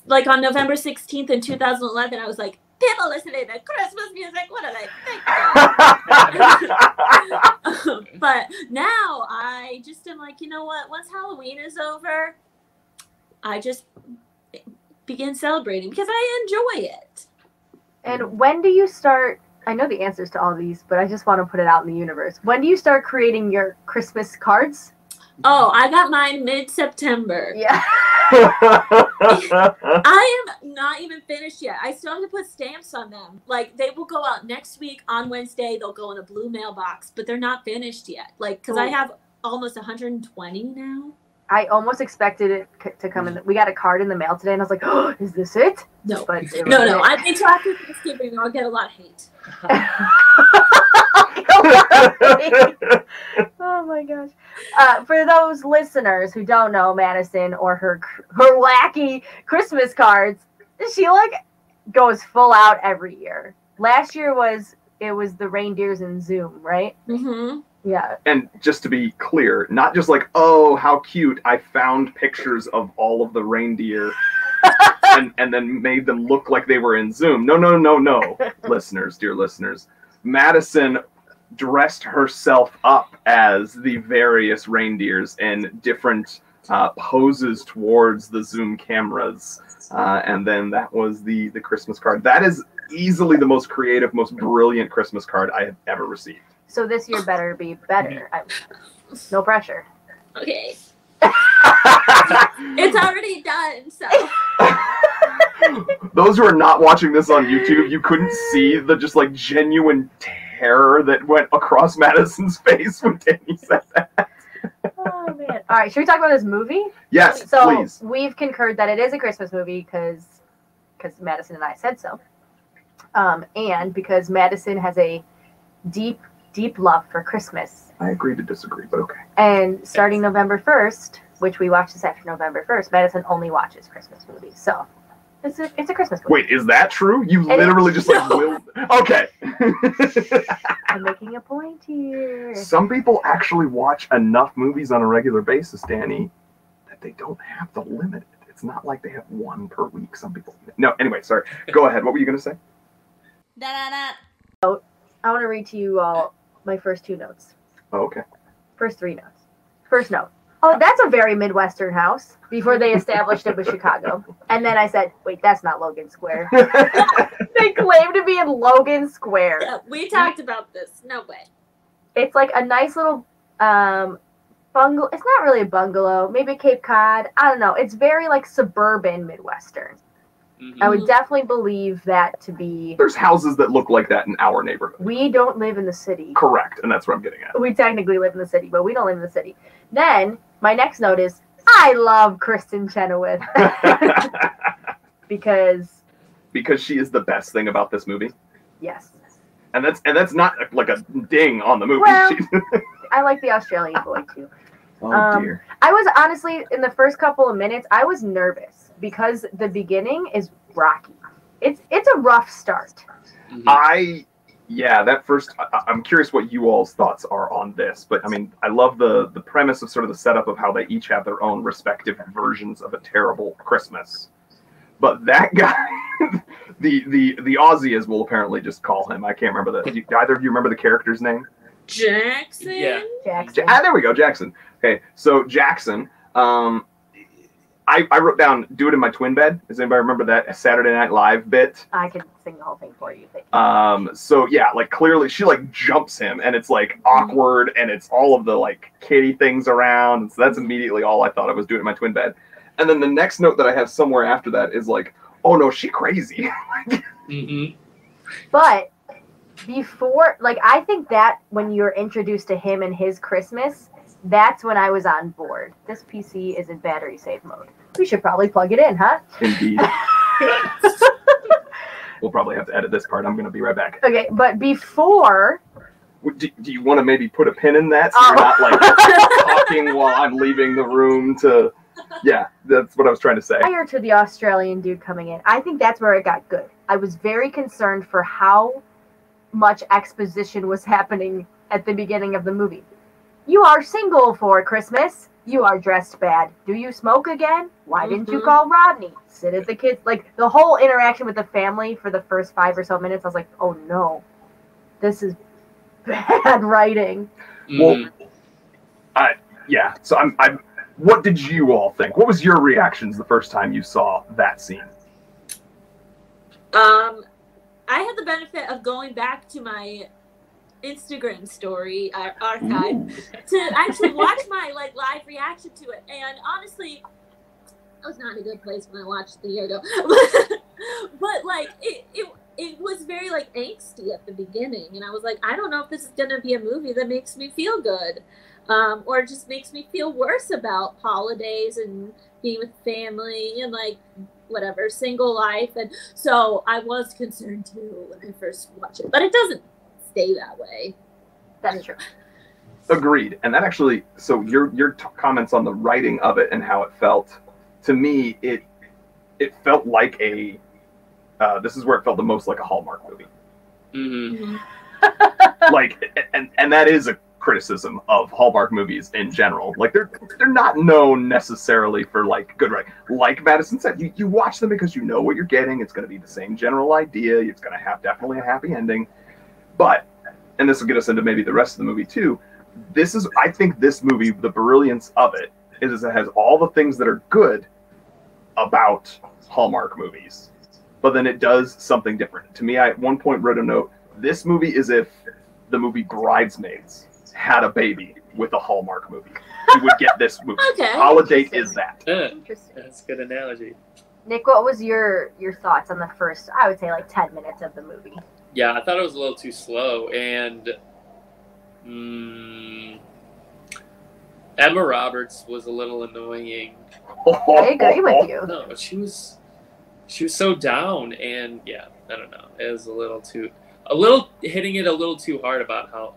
like on November 16th in 2011, I was like, people listening to Christmas music. What do they think? but now I just am like, you know what? Once Halloween is over, I just begin celebrating because I enjoy it. And when do you start? I know the answers to all these, but I just want to put it out in the universe. When do you start creating your Christmas cards? Oh, I got mine mid September. Yeah. I am not even finished yet. I still have to put stamps on them. Like they will go out next week on Wednesday. They'll go in a blue mailbox, but they're not finished yet. Like because I oh. have almost 120 now. I almost expected it c- to come in. We got a card in the mail today, and I was like, "Oh, is this it?" No, But it no, no. it. I've been talking Thanksgiving. I'll get a lot of hate. oh my gosh! Uh, for those listeners who don't know Madisson or her her wacky Christmas cards, she like goes full out every year. Last year was it was the reindeers in Zoom, right? Mm-hmm. Yeah. and just to be clear, not just like, oh, how cute, I found pictures of all of the reindeer and, and then made them look like they were in Zoom. No, no, no, no, listeners, dear listeners. Madisson dressed herself up as the various reindeers in different uh, poses towards the Zoom cameras. Uh, and then that was the the Christmas card. That is easily the most creative, most brilliant Christmas card I have ever received. So this year better be better. I, no pressure. Okay. It's already done, so Those who are not watching this on YouTube, you couldn't see the just like genuine terror that went across Madisson's face when Dani said that. Oh man. All right, should we talk about this movie? Yes, So please. we've concurred that it is a Christmas movie because because Madisson and I said so, um, and because Madisson has a deep deep love for Christmas. I agree to disagree, but okay. And starting November first, which we watched this after November first, Madisson only watches Christmas movies. So it's a it's a Christmas movie. Wait, is that true? You It is- literally just like No. will. Okay. I'm making a point here. Some people actually watch enough movies on a regular basis, Dani, that they don't have to limit it. It's not like they have one per week. Some people. No, anyway, sorry. Go ahead. What were you going to say? Da da da. I want to read to you all my first two notes. Oh, okay. First three notes. First note. Oh, that's a very Midwestern house before they established it with Chicago. And then I said, wait, that's not Logan Square. they claim to be in Logan Square. yeah, we talked about this. No way. It's like a nice little um bungalow. It's not really a bungalow, maybe Cape Cod. I don't know. It's very like suburban Midwestern. Mhm. I would definitely believe that to be. There's houses that look like that in our neighborhood. We don't live in the city. Correct, and that's what I'm getting at. We technically live in the city, but we don't live in the city. Then my next note is I love Kristin Chenoweth because because she is the best thing about this movie, yes, and that's and that's not like a ding on the movie. Well- I like the Australian boy too. oh um, dear. I was honestly in the first couple of minutes, I was nervous because the beginning is rocky. It's it's a rough start. Mhm. I yeah, that first I, I'm curious what you all's thoughts are on this, but I mean, I love the the premise of sort of the setup of how they each have their own respective versions of a terrible Christmas. But that guy, the the the Aussie as we'll apparently just call him. I can't remember the. You, either of you remember the character's name? Jackson. Yeah. Jackson. Ja- ah, there we go, Jackson. Okay, so Jackson. Um, I I wrote down "Do It in My Twin Bed." Does anybody remember that Saturday Night Live bit? I could sing the whole thing for you. but- Um, so yeah, like clearly she like jumps him and it's like awkward and it's all of the like kitty things around. And so that's immediately all I thought I was doing in my twin bed. And then the next note that I have somewhere after that is like, oh no, she crazy. Mhm. But before, like, I think that when you're introduced to him and his Christmas, that's when I was on board. This PC is in battery save mode. We should probably plug it in, huh? Indeed. we'll probably have to edit this part. I'm gonna be right back. Okay, but before, Do, do you want to maybe put a pin in that so you're Oh. not like oh. talking while I'm leaving the room to? Yeah, that's what I was trying to say. prior to the Australian dude coming in, I think that's where it got good. I was very concerned for how much exposition was happening at the beginning of the movie. You are single for Christmas. You are dressed bad. Do you smoke again? Why didn't you Mhm. call Rodney? Sit at the kids. Like the whole interaction with the family for the first five or so minutes, I was like, oh no, this is bad writing. Mhm. Yeah. So I'm. I'm. What did you all think? What was your reactions the first time you saw that scene? Um, I had the benefit of going back to my Instagram story uh, archive to actually watch my like live reaction to it, and honestly, I was not in a good place when I watched the year ago. but like it, it, it was very like angsty at the beginning, and I was like, I don't know if this is gonna be a movie that makes me feel good, um, or just makes me feel worse about holidays and being with family and like whatever single life. And so i was concerned too when i first watched it. But it doesn't stay that way That's true. Agreed. And that actually, so your your t- comments on the writing of it and how it felt, to me, it it felt like a. Uh, this is where it felt the most like a Hallmark movie. Mhm. like, and and that is a criticism of Hallmark movies in general. Like they're they're not known necessarily for like good writing. Like Madison said, you you watch them because you know what you're getting. It's going to be the same general idea. It's going to have definitely a happy ending, but and this will get us into maybe the rest of the movie too. This is, I think, this movie, the brilliance of it is, is it has all the things that are good about Hallmark movies, but then it does something different. To me, I at one point wrote a note. This movie is if the movie Bridesmaids had a baby with a Hallmark movie. You would get this movie. Okay. Holidate is that. Yeah, Interesting. that's a good analogy. Nick, what was your your thoughts on the first? I would say like ten minutes of the movie. Yeah, I thought it was a little too slow, and mm, Emma Roberts was a little annoying. I agree with you. No, she was she was so down, and yeah, I don't know. It was a little too a little hitting it a little too hard about how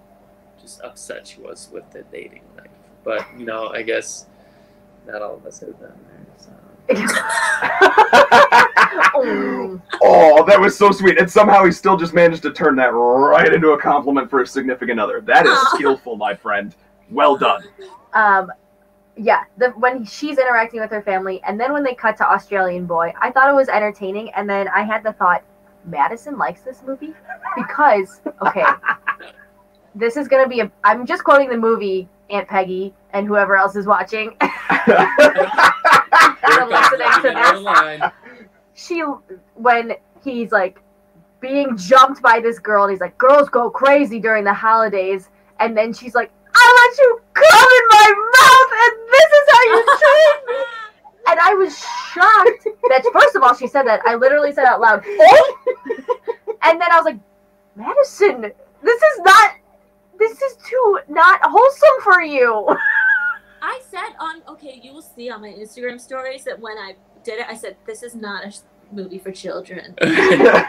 just upset she was with the dating life. But you know, I guess not all of us have been there. So. Oh, that was so sweet. And somehow he still just managed to turn that right into a compliment for his significant other. That is skillful, my friend. Well done. um, yeah. The when she's interacting with her family, and then when they cut to Australian boy, I thought it was entertaining, and then I had the thought, Madisson likes this movie because okay, this is gonna be a. I'm just quoting the movie Aunt Peggy and whoever else is watching. Here it comes, listening to this. she when he's like being jumped by this girl and he's like girls go crazy during the holidays and then she's like i let you come in my mouth and this is how you treat me and i was shocked that first of all she said that i literally said out loud oh and then i was like madisson this is not this is too not wholesome for you I said on okay, you will see on my Instagram stories that when I did it, I said this is not a movie for children. yeah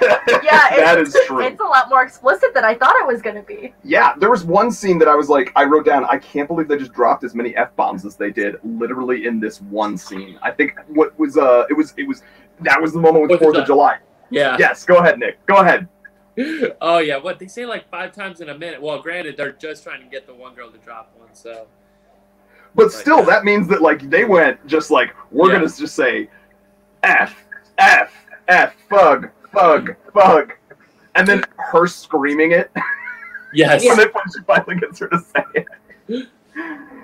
that it's, is true. it's a lot more explicit than i thought it was going to be Yeah, there was one scene that I was like, I wrote down, I can't believe they just dropped as many f bombs as they did, literally in this one scene. I think what was uh, it was it was that was the moment with Fourth of July. yeah. Yes, go ahead, Nick. Go ahead. Oh yeah, what they say like five times in a minute. Well, granted, they're just trying to get the one girl to drop one, so But still, that means that like they went just like we're Yeah. gonna just say f f f fug fug fug, and then her screaming it yes. when, they, when she finally gets her to say it.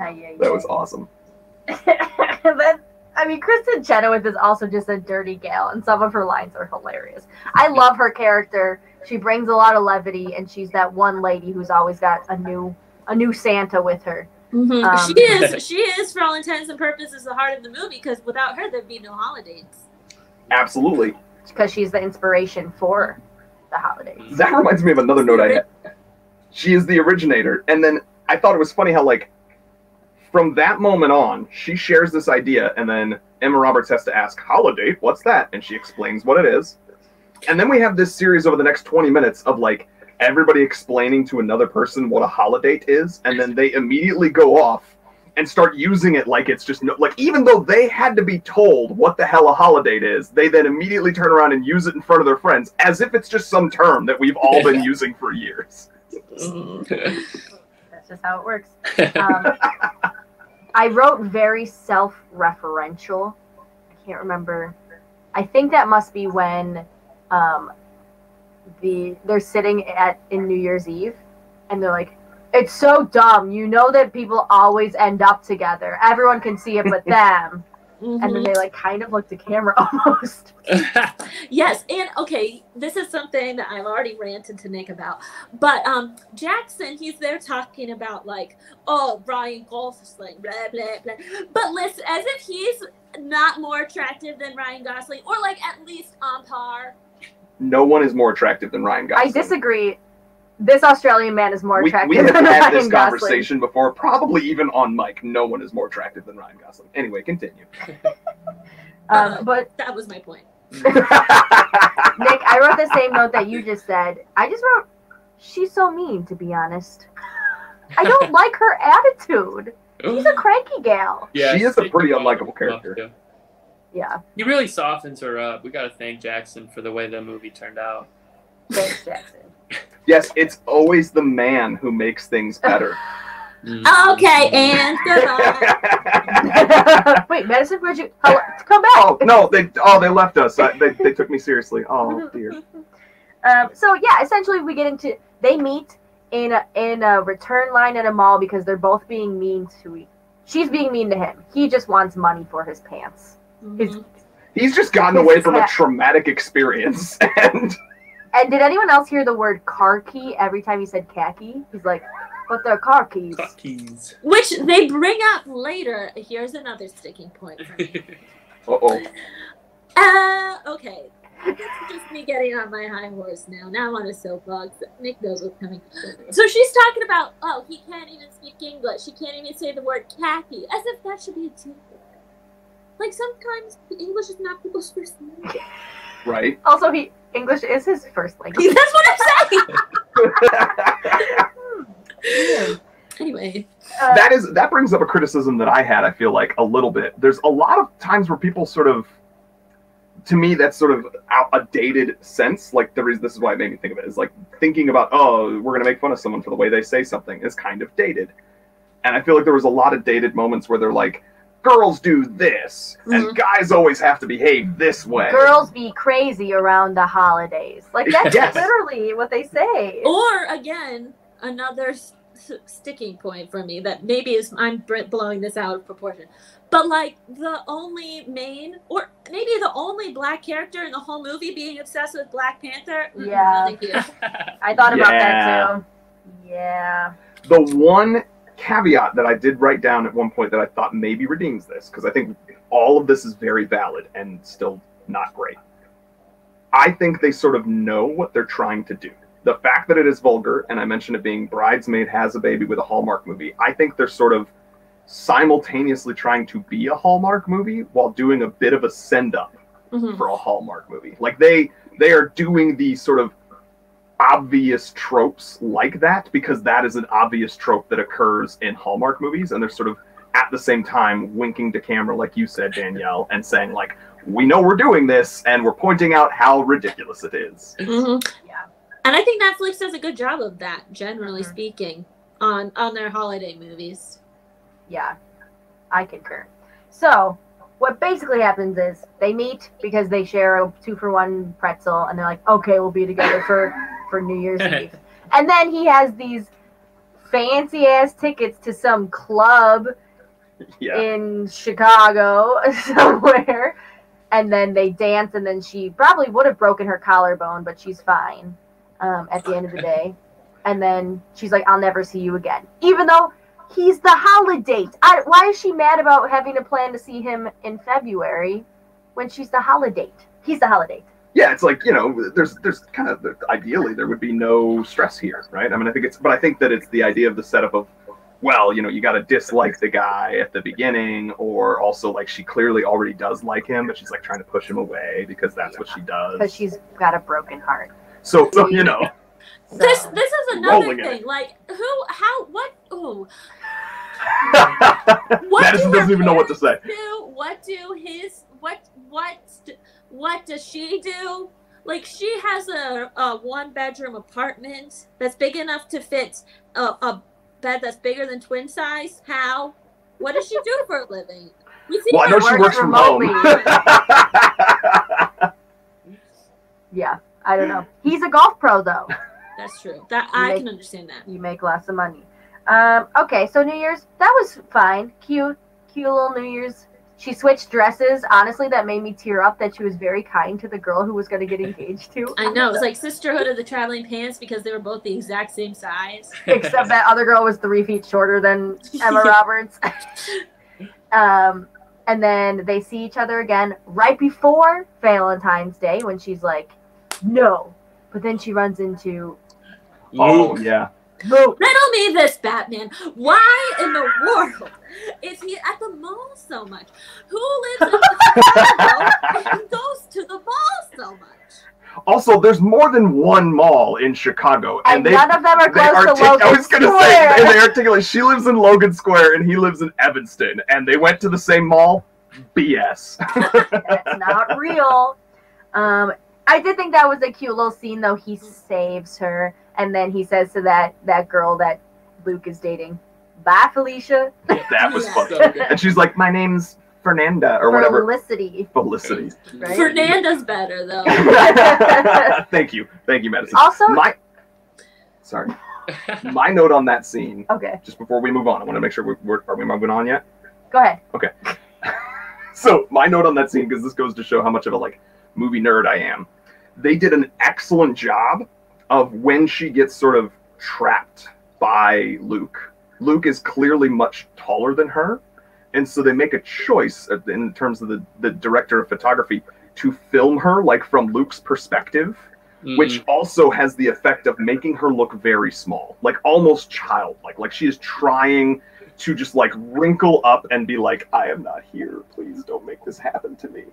Ay, That was awesome. then, I mean, Kristin Chenoweth is also just a dirty gal, and some of her lines are hilarious. I love her character. She brings a lot of levity, and she's that one lady who's always got a new a new Santa with her. Mhm. Um, she is, she is, for all intents and purposes, the heart of the movie. Because without her, there'd be no holidates. Absolutely. because she's the inspiration for the holidates. That reminds me of another note I had. She is the originator, and then I thought it was funny how like from that moment on, she shares this idea, and then Emma Roberts has to ask, "Holidate? What's that?" And she explains what it is, and then we have this series over the next twenty minutes of like everybody explaining to another person what a holidate is, and then they immediately go off and start using it like it's just no like even though they had to be told what the hell a holidate is, they then immediately turn around and use it in front of their friends as if it's just some term that we've all been using for years. That's just how it works. Um, I wrote very self-referential. I can't remember. I think that must be when um, the they're sitting at in New Year's Eve, and they're like, "It's so dumb. You know that people always end up together. Everyone can see it, but them." And then they like kind of look to camera almost. Yes, and okay, this is something that I've already ranted to Nick about. But um Jackson, he's there talking about like, oh, Ryan Gosling, blah blah blah. But listen, as if he's not more attractive than Ryan Gosling, or like at least on par. No one is more attractive than Ryan Gosling. I disagree. This Australian man is more We, attractive we have than had Ryan this Gosling. conversation before, probably even on mic. No one is more attractive than Ryan Gosling. Anyway, continue. Um, but That was my point. Nick, I wrote the same note that you just said. I just wrote, she's so mean, to be honest. I don't like her attitude. She's a cranky gal. Yeah, She is a pretty unlikable character. too. Yeah, He really softens her up. We got to thank Jackson for the way the movie turned out. thanks, Jackson. yes, it's always the man who makes things better. Okay, and goodbye. Wait, Madisson, where'd you hello, come back? oh no, they oh they left us. I, they they took me seriously. Oh dear. Um, so yeah, essentially we get into they meet in a, in a return line at a mall because they're both being mean to each. She's being mean to him. He just wants money for his pants. His Mhm. He's just gotten His away from a traumatic experience, and And did anyone else hear the word car key every time he said khaki? He's like, but they're car keys. Cookies. Which they bring up later. Here's another sticking point for me. uh oh, Uh, okay. This is just me getting on my high horse now. Now I'm on a soapbox. Nick knows what's coming. So she's talking about, oh, he can't even speak English. He can't even say the word khaki. As if that should be a deal. Like sometimes English is not people's first language. right? Also, he English is his first language. That's what I'm saying. Weird. Anyway, Uh, that is that brings up a criticism that I had. I feel like a little bit. There's a lot of times where people sort of, to me, that's sort of out, a dated sense. Like the reason this is why it made me think of it is like thinking about oh we're gonna make fun of someone for the way they say something is kind of dated, and I feel like there was a lot of dated moments where they're like girls do this and guys always have to behave this way. Girls be crazy around the holidays. Like that's Yes. literally what they say. or again, another s- s- sticking point for me that maybe is I'm br- blowing this out of proportion. But like the only main, or maybe the only black character in the whole movie being obsessed with Black Panther. Mm, no, Yeah. thank you. I thought about Yeah. that too. Yeah. the one caveat that I did write down at one point that I thought maybe redeems this, because I think all of this is very valid and still not great. I think they sort of know what they're trying to do. The fact that it is vulgar, and I mentioned it being Bridesmaid has a baby with a Hallmark movie, I think they're sort of simultaneously trying to be a Hallmark movie while doing a bit of a send up Mhm. for a Hallmark movie. Like they they are doing the sort of obvious tropes like that because that is an obvious trope that occurs in Hallmark movies and they're sort of at the same time winking to camera like you said Danielle and saying like we know we're doing this and we're pointing out how ridiculous it is. Mhm. Yeah. And I think Netflix does a good job of that, generally Mhm. speaking, on on their holiday movies. Yeah. I concur. So what basically happens is they meet because they share a two for one pretzel and they're like, okay, we'll be together for for New Year's Eve. And then he has these fancy ass tickets to some club Yeah. in Chicago somewhere. And then they dance, and then she probably would have broken her collarbone, but she's fine um, at the end of the day. And then she's like, I'll never see you again. Even though he's the holidate. I, why is she mad about having a plan to see him in February when she's the holidate? He's the holidate. Yeah, it's like, you know, there's there's kind of ideally there would be no stress here, right? I mean, I think it's but I think that it's the idea of the setup of well, you know, you got to dislike the guy at the beginning, or also like she clearly already does like him, but she's like trying to push him away because that's what she does. Because she's got a broken heart. So, so you know, So, This this is another Rolling it. thing. Like who how what oh what Madisson do doesn't even know what to say. Do? What do his what what what does she do? Like she has a, a one bedroom apartment that's big enough to fit a, a bed that's bigger than twin size. How? What does she do for a living? We see Well, I know she works works from home. yeah, I don't know. He's a golf pro, though. That's true. That I Make- can understand that. you make lots of money. Um, okay, so New Year's, that was fine. Cute, cute little New Year's. She switched dresses. Honestly, that made me tear up that she was very kind to the girl who was going to get engaged to. I know. It's like Sisterhood of the Traveling Pants because they were both the exact same size. Except that other girl was three feet shorter than Emma Roberts. um, and then they see each other again right before Valentine's Day when she's like, no. But then she runs into oh yeah, Luke. Riddle me this, Batman. Why in the world is he at the mall so much? Who lives in Chicago and goes to the mall so much? Also, there's more than one mall in Chicago, and, And they none of them are they close to artic- Logan I was gonna Square. say, and they articulate. She lives in Logan Square, and he lives in Evanston, and they went to the same mall. BS. That's not real. Um, I did think that was a cute little scene, though. He saves her, and then he says to that that girl that Luke is dating, "Bye, Felicia." that was Yeah. funny. So. And she's like, "My name's Fernanda, or whatever." Felicity. Felicity. Right? Fernanda's better though. Thank you, thank you, Madisson. Also- my sorry, my note on that scene. Okay, Just before we move on, I want to make sure we're, we're are we moving on yet? go ahead. Okay. so my note on that scene, because this goes to show how much of a like movie nerd I am. They did an excellent job of when she gets sort of trapped by Luke. Luke is clearly much taller than her, and so they make a choice in terms of the, the director of photography to film her like from Luke's perspective, mm-hmm. which also has the effect of making her look very small, like almost childlike. Like she is trying to just like wrinkle up and be like, I am not here. Please don't make this happen to me.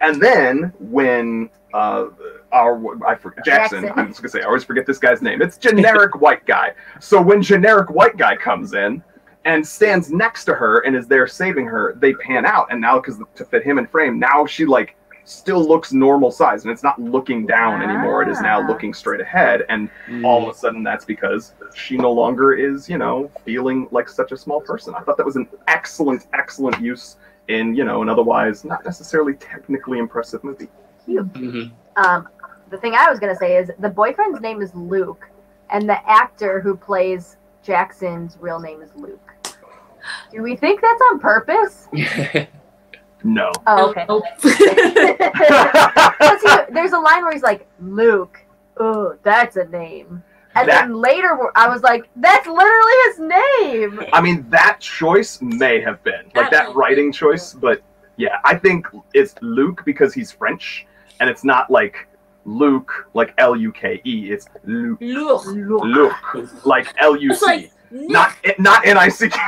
And then when uh, our I forget Jackson, Jackson. I'm just gonna say I always forget this guy's name. It's generic white guy. So when generic white guy comes in and stands next to her and is there saving her, they pan out and now because to fit him in frame, now she like still looks normal size and it's not looking down anymore. It is now looking straight ahead and all of a sudden that's because she no longer is you know feeling like such a small person i thought that was an excellent excellent use in you know an otherwise not necessarily technically impressive movie Mhm. Um, the thing I was gonna say is the boyfriend's name is Luke, and the actor who plays Jackson's real name is Luke. Do we think that's on purpose? no Oh, okay. Nope. 'Cause he- there's a line where he's like, Luke. Oh, that's a name. And That- then later, I was like, that's literally his name. i mean that choice may have been like That that writing be. choice but yeah i think it's luke because he's french and it's not like luke like l-u-k-e it's luke Look. luke like l-u-c like Nick. not not n-i-c-k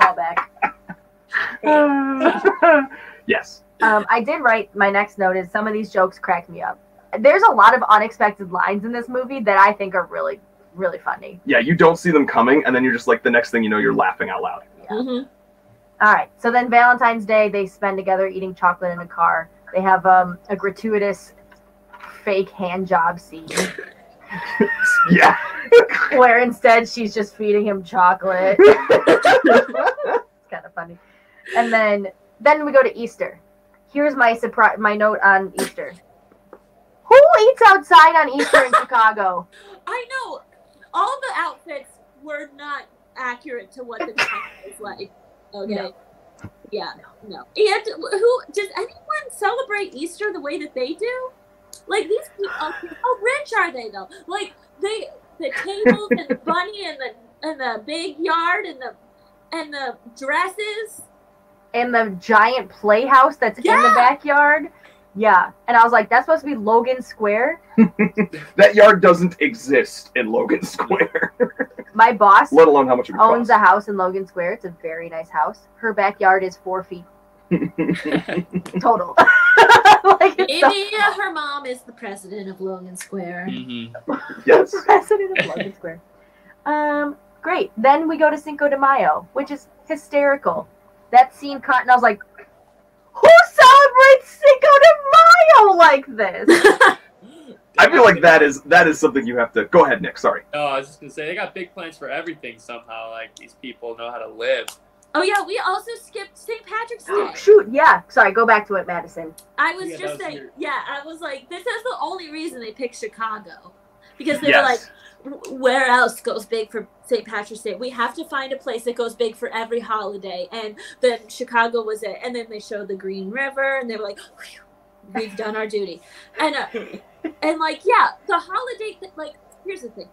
Callback. yes Um, I did write my next note is some of these jokes crack me up. There's a lot of unexpected lines in this movie that I think are really, really funny. yeah you don't see them coming and then you're just like the next thing you know you're laughing out loud Mhm. All right. So then Valentine's Day, they spend together eating chocolate in a car. They have um, a gratuitous fake hand job scene yeah where instead she's just feeding him chocolate. it's kind of funny. And then then we go to Easter. Here's my surprise my note on Easter. Who eats outside on Easter in Chicago? I know all the outfits were not accurate to what the time is like. Okay. No. Yeah, no. And who does anyone celebrate Easter the way that they do? Like these people, how rich are they though? Like they, the tables and the bunny and the and the big yard and the and the dresses. and the giant playhouse that's in the backyard. Yeah. And I was like, that's supposed to be Logan Square. that yard doesn't exist in Logan Square, My boss let alone how much it would owns cost. a house in Logan Square. It's a very nice house. Her backyard is four feet total. like it's so Maybe her mom is the president of Logan Square. Mhm. yes. president of Logan Square. Um, great. Then we go to Cinco de Mayo, which is hysterical. That scene caught, and I was like, "Who celebrates Cinco de Mayo like this?" I feel like that is that is something you have to go ahead, Nick. Sorry. Oh, I was just gonna say they got big plans for everything somehow. Like these people know how to live. Oh yeah, we also skipped St. Patrick's Day. Shoot, yeah. Sorry, go back to it, Madisson. I was Yeah, just was saying, weird. yeah, I was like, this is the only reason they picked Chicago. Because they Yes. were like, where else goes big for St. Patrick's Day? We have to find a place that goes big for every holiday. And then Chicago was it. And then they showed the Green River, and they were like, "Phew, we've done our duty. And, uh, and like, yeah, the holiday, th- like, here's the thing.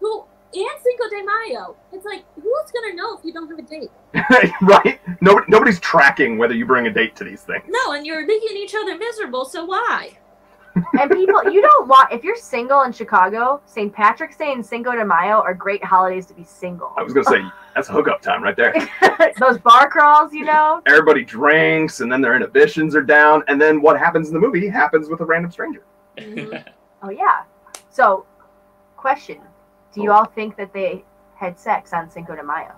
Who, and Cinco de Mayo, it's like, who's going to know if you don't have a date? right? Nobody, nobody's tracking whether you bring a date to these things. No, and you're making each other miserable, so why? And people, you don't want if you're single in Chicago, St. Patrick's Day and Cinco de Mayo are great holidays to be single. I was gonna say that's hookup time right there. Those bar crawls, you know. Everybody drinks, and then their inhibitions are down, and then what happens in the movie happens with a random stranger. Mhm. Oh yeah. So, question: Do you all think that they had sex on Cinco de Mayo?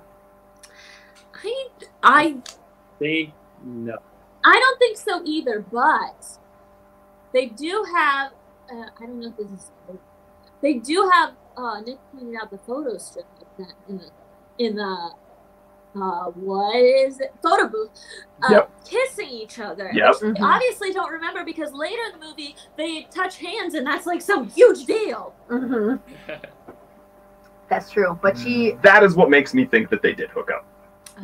I, I They no. I don't think so either, but they do have. Uh, I don't know if this is. They do have. Uh, Nick pointed out the photo strip of that in the in the. Uh, what is it? Photo booth. Uh, Yep. Kissing each other. Yep. Which they Mhm. obviously don't remember because later in the movie they touch hands and that's like some huge deal. Mm-hmm. That's true. But she, That is what makes me think that they did hook up.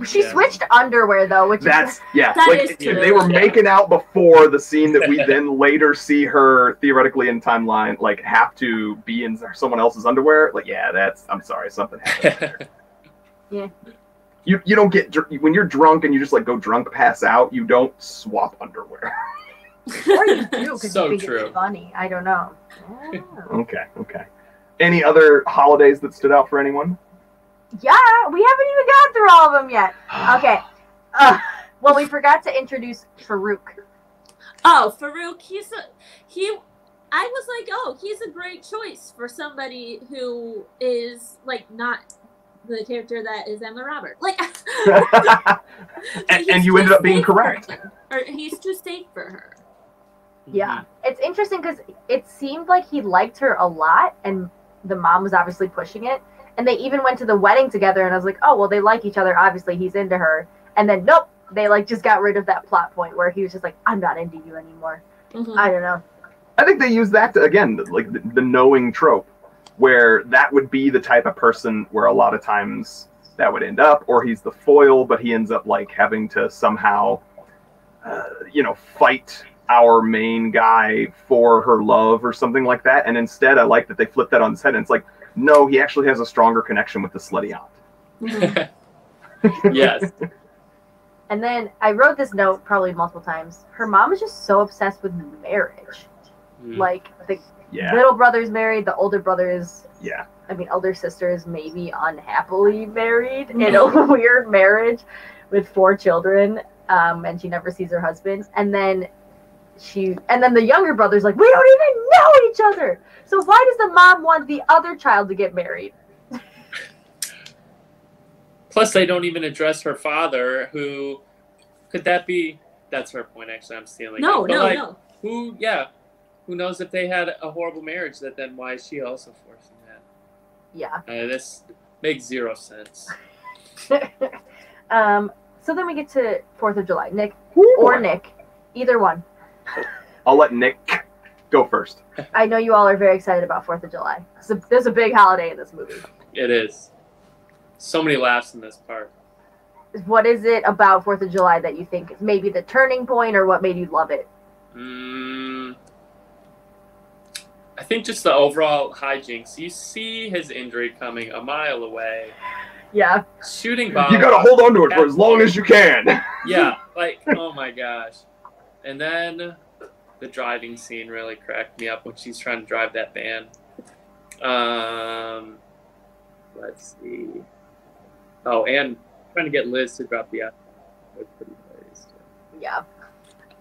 She Yeah. switched underwear though, which That's is yeah. That like is true. they were Yeah. making out before the scene that we then later see her theoretically in timeline, like have to be in someone else's underwear. Like, yeah, that's. I'm sorry, something happened. You you don't get when you're drunk and you just like go drunk pass out. You don't swap underwear. or you do because So you think true. it's funny. I don't know. Oh. Okay, okay. Any other holidays that stood out for anyone? Yeah, we haven't even gone through all of them yet. Okay. Uh, well, we forgot to introduce Faruk. Oh, Faruk, he's a he. I was like, oh, he's a great choice for somebody who is like not the character that is Emma Robert. Like, and, and you ended up being correct. Or he's too safe for her. Yeah, it's interesting because it seemed like he liked her a lot, and the mom was obviously pushing it. And they even went to the wedding together, and I was like, oh well, they like each other. Obviously, he's into her. And then nope, they like just got rid of that plot point where he was just like, I'm not into you anymore. Mhm. I don't know. I think they use that to, again, like the, the knowing trope, where that would be the type of person where a lot of times that would end up, or he's the foil, but he ends up like having to somehow, uh, you know, fight our main guy for her love or something like that. And instead, I like that they flip that on its head, and it's like, no, he actually has a stronger connection with the slutty aunt. Yes. And then I wrote this note probably multiple times. Her mom is just so obsessed with marriage. Mm. Like the Yeah, little brother's married, the older brother is yeah. I mean, elder sister is maybe unhappily married in a weird marriage with four children, um, and she never sees her husband. And then she, and then the younger brother's like, we don't even know each other. So why does the mom want the other child to get married? Plus, they don't even address her father. Who could that be? That's her point. Actually, I'm stealing. No, it. No, like, no. Who? Yeah. Who knows if they had a horrible marriage? That then why is she also forcing that? Yeah. Uh, this makes zero sense. um. So then we get to Fourth of July. Nick or Nick, either one. I'll let Nick go first. I know you all are very excited about Fourth of July. There's a, there's a big holiday in this movie. It is. So many laughs in this part. What is it about Fourth of July that you think is maybe the turning point, or what made you love it? Mm, I think just the overall hijinks. You see his injury coming a mile away. Yeah. Shooting You gotta hold on to it for as long as you can. Yeah, like oh my gosh. And then the driving scene really cracked me up when she's trying to drive that van. Um, let's see. Oh, and trying to get Liz to drop the F was pretty hilarious. Yeah.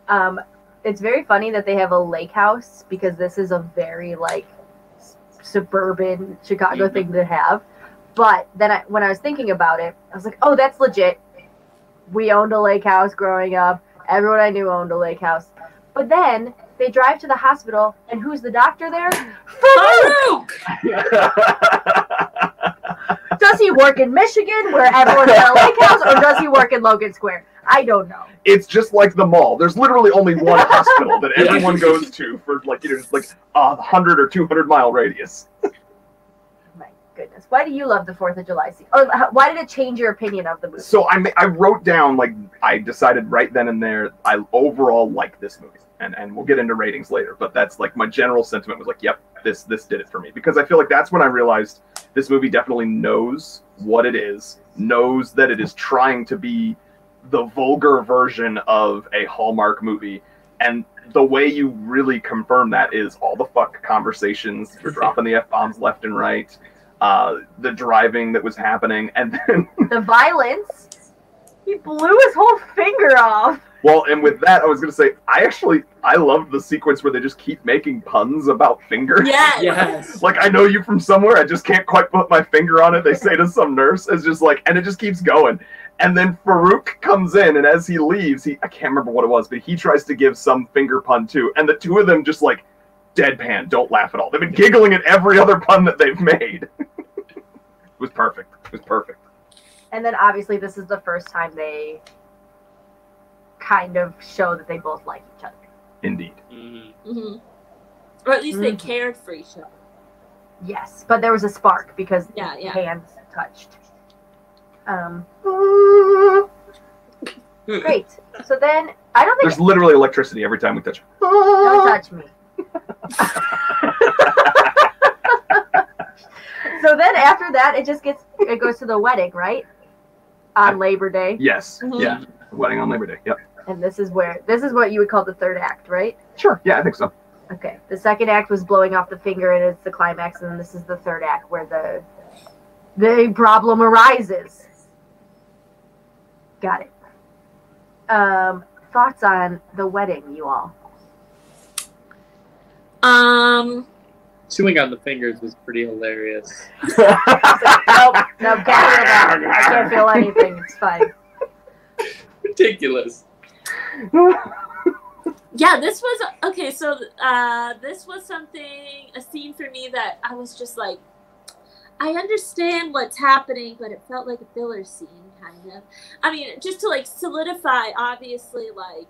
Um, it's very funny that they have a lake house because this is a very like suburban Chicago Mhm. thing to have. But then I, when I was thinking about it, I was like, oh, that's legit. We owned a lake house growing up. Everyone I knew owned a lake house. But then they drive to the hospital, and who's the doctor there? Faruk! Does he work in Michigan where everyone at a lake house, or does he work in Logan Square? I don't know. it's just like the mall. There's literally only one hospital that everyone goes to for like you know just like a hundred or two hundred mile radius. Goodness. Why do you love the Fourth of July scene? Or h- why did it change your opinion of the movie? So I I wrote down like I decided right then and there I overall like this movie, and and we'll get into ratings later. But that's like my general sentiment was like, yep, this this did it for me because I feel like that's when I realized this movie definitely knows what it is, knows that it is trying to be the vulgar version of a Hallmark movie, and the way you really confirm that is all the fuck conversations, we're dropping the f bombs left and right, uh, the driving that was happening, and then The violence. He blew his whole finger off. Well, and with that, I was gonna say I actually I love the sequence where they just keep making puns about fingers. Yes. Yes. Like I know you from somewhere, I just can't quite put my finger on it. They say to some nurse, it's just like, and it just keeps going. And then Faruk comes in, and as he leaves, he I can't remember what it was, but he tries to give some finger pun too, and the two of them just like deadpan, don't laugh at all. They've been giggling at every other pun that they've made. it was perfect. It was perfect. And then obviously this is the first time they kind of show that they both like each other. Indeed. Mm-hmm. Mm-hmm. Or at least they Mhm. cared for each other. Yes, but there was a spark because Yeah, yeah. hands touched. Um, great. So then I don't think There's literally electricity every time we touch. don't touch me. so then after that, it just gets it goes to the wedding, right? On Labor Day, Yes. Mhm. Yeah. Wedding on Labor Day. Yep. and this is where this is what you would call the third act, right? Sure. Yeah, I think so. Okay. The second act was blowing off the finger, and it's the climax, and then this is the third act where the the problem arises. Got it. Um, thoughts on the wedding, you all? Um, Chewing on the fingers was pretty hilarious. Nope, nope, can't feel that. I can't feel anything. It's fine. Ridiculous. yeah, this was okay. So, uh, this was something a scene for me that I was just like, I understand what's happening, but it felt like a filler scene, kind of. I mean, just to like solidify, obviously, like,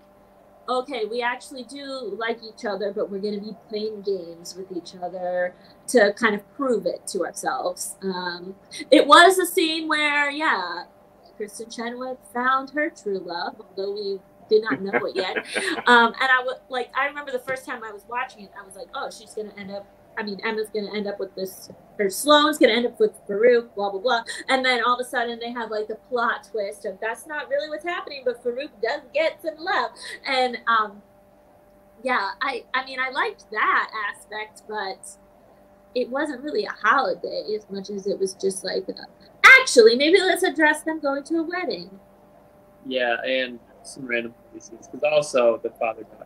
okay, we actually do like each other, but we're going to be playing games with each other to kind of prove it to ourselves. Um, it was a scene where, yeah, Kristin Chenoweth found her true love, although we did not know it yet. Um, and I was like, I remember the first time I was watching it, I was like, oh, she's going to end up. I mean, Emma's going to end up with this, or Sloane's going to end up with Faruk, blah, blah, blah. And then all of a sudden they have like the plot twist of that's not really what's happening, but Faruk does get some love. And um, yeah, I, I mean, I liked that aspect, but it wasn't really a holiday as much as it was just like, actually, maybe let's address them going to a wedding. Yeah, and some random pieces. Because also the father dance.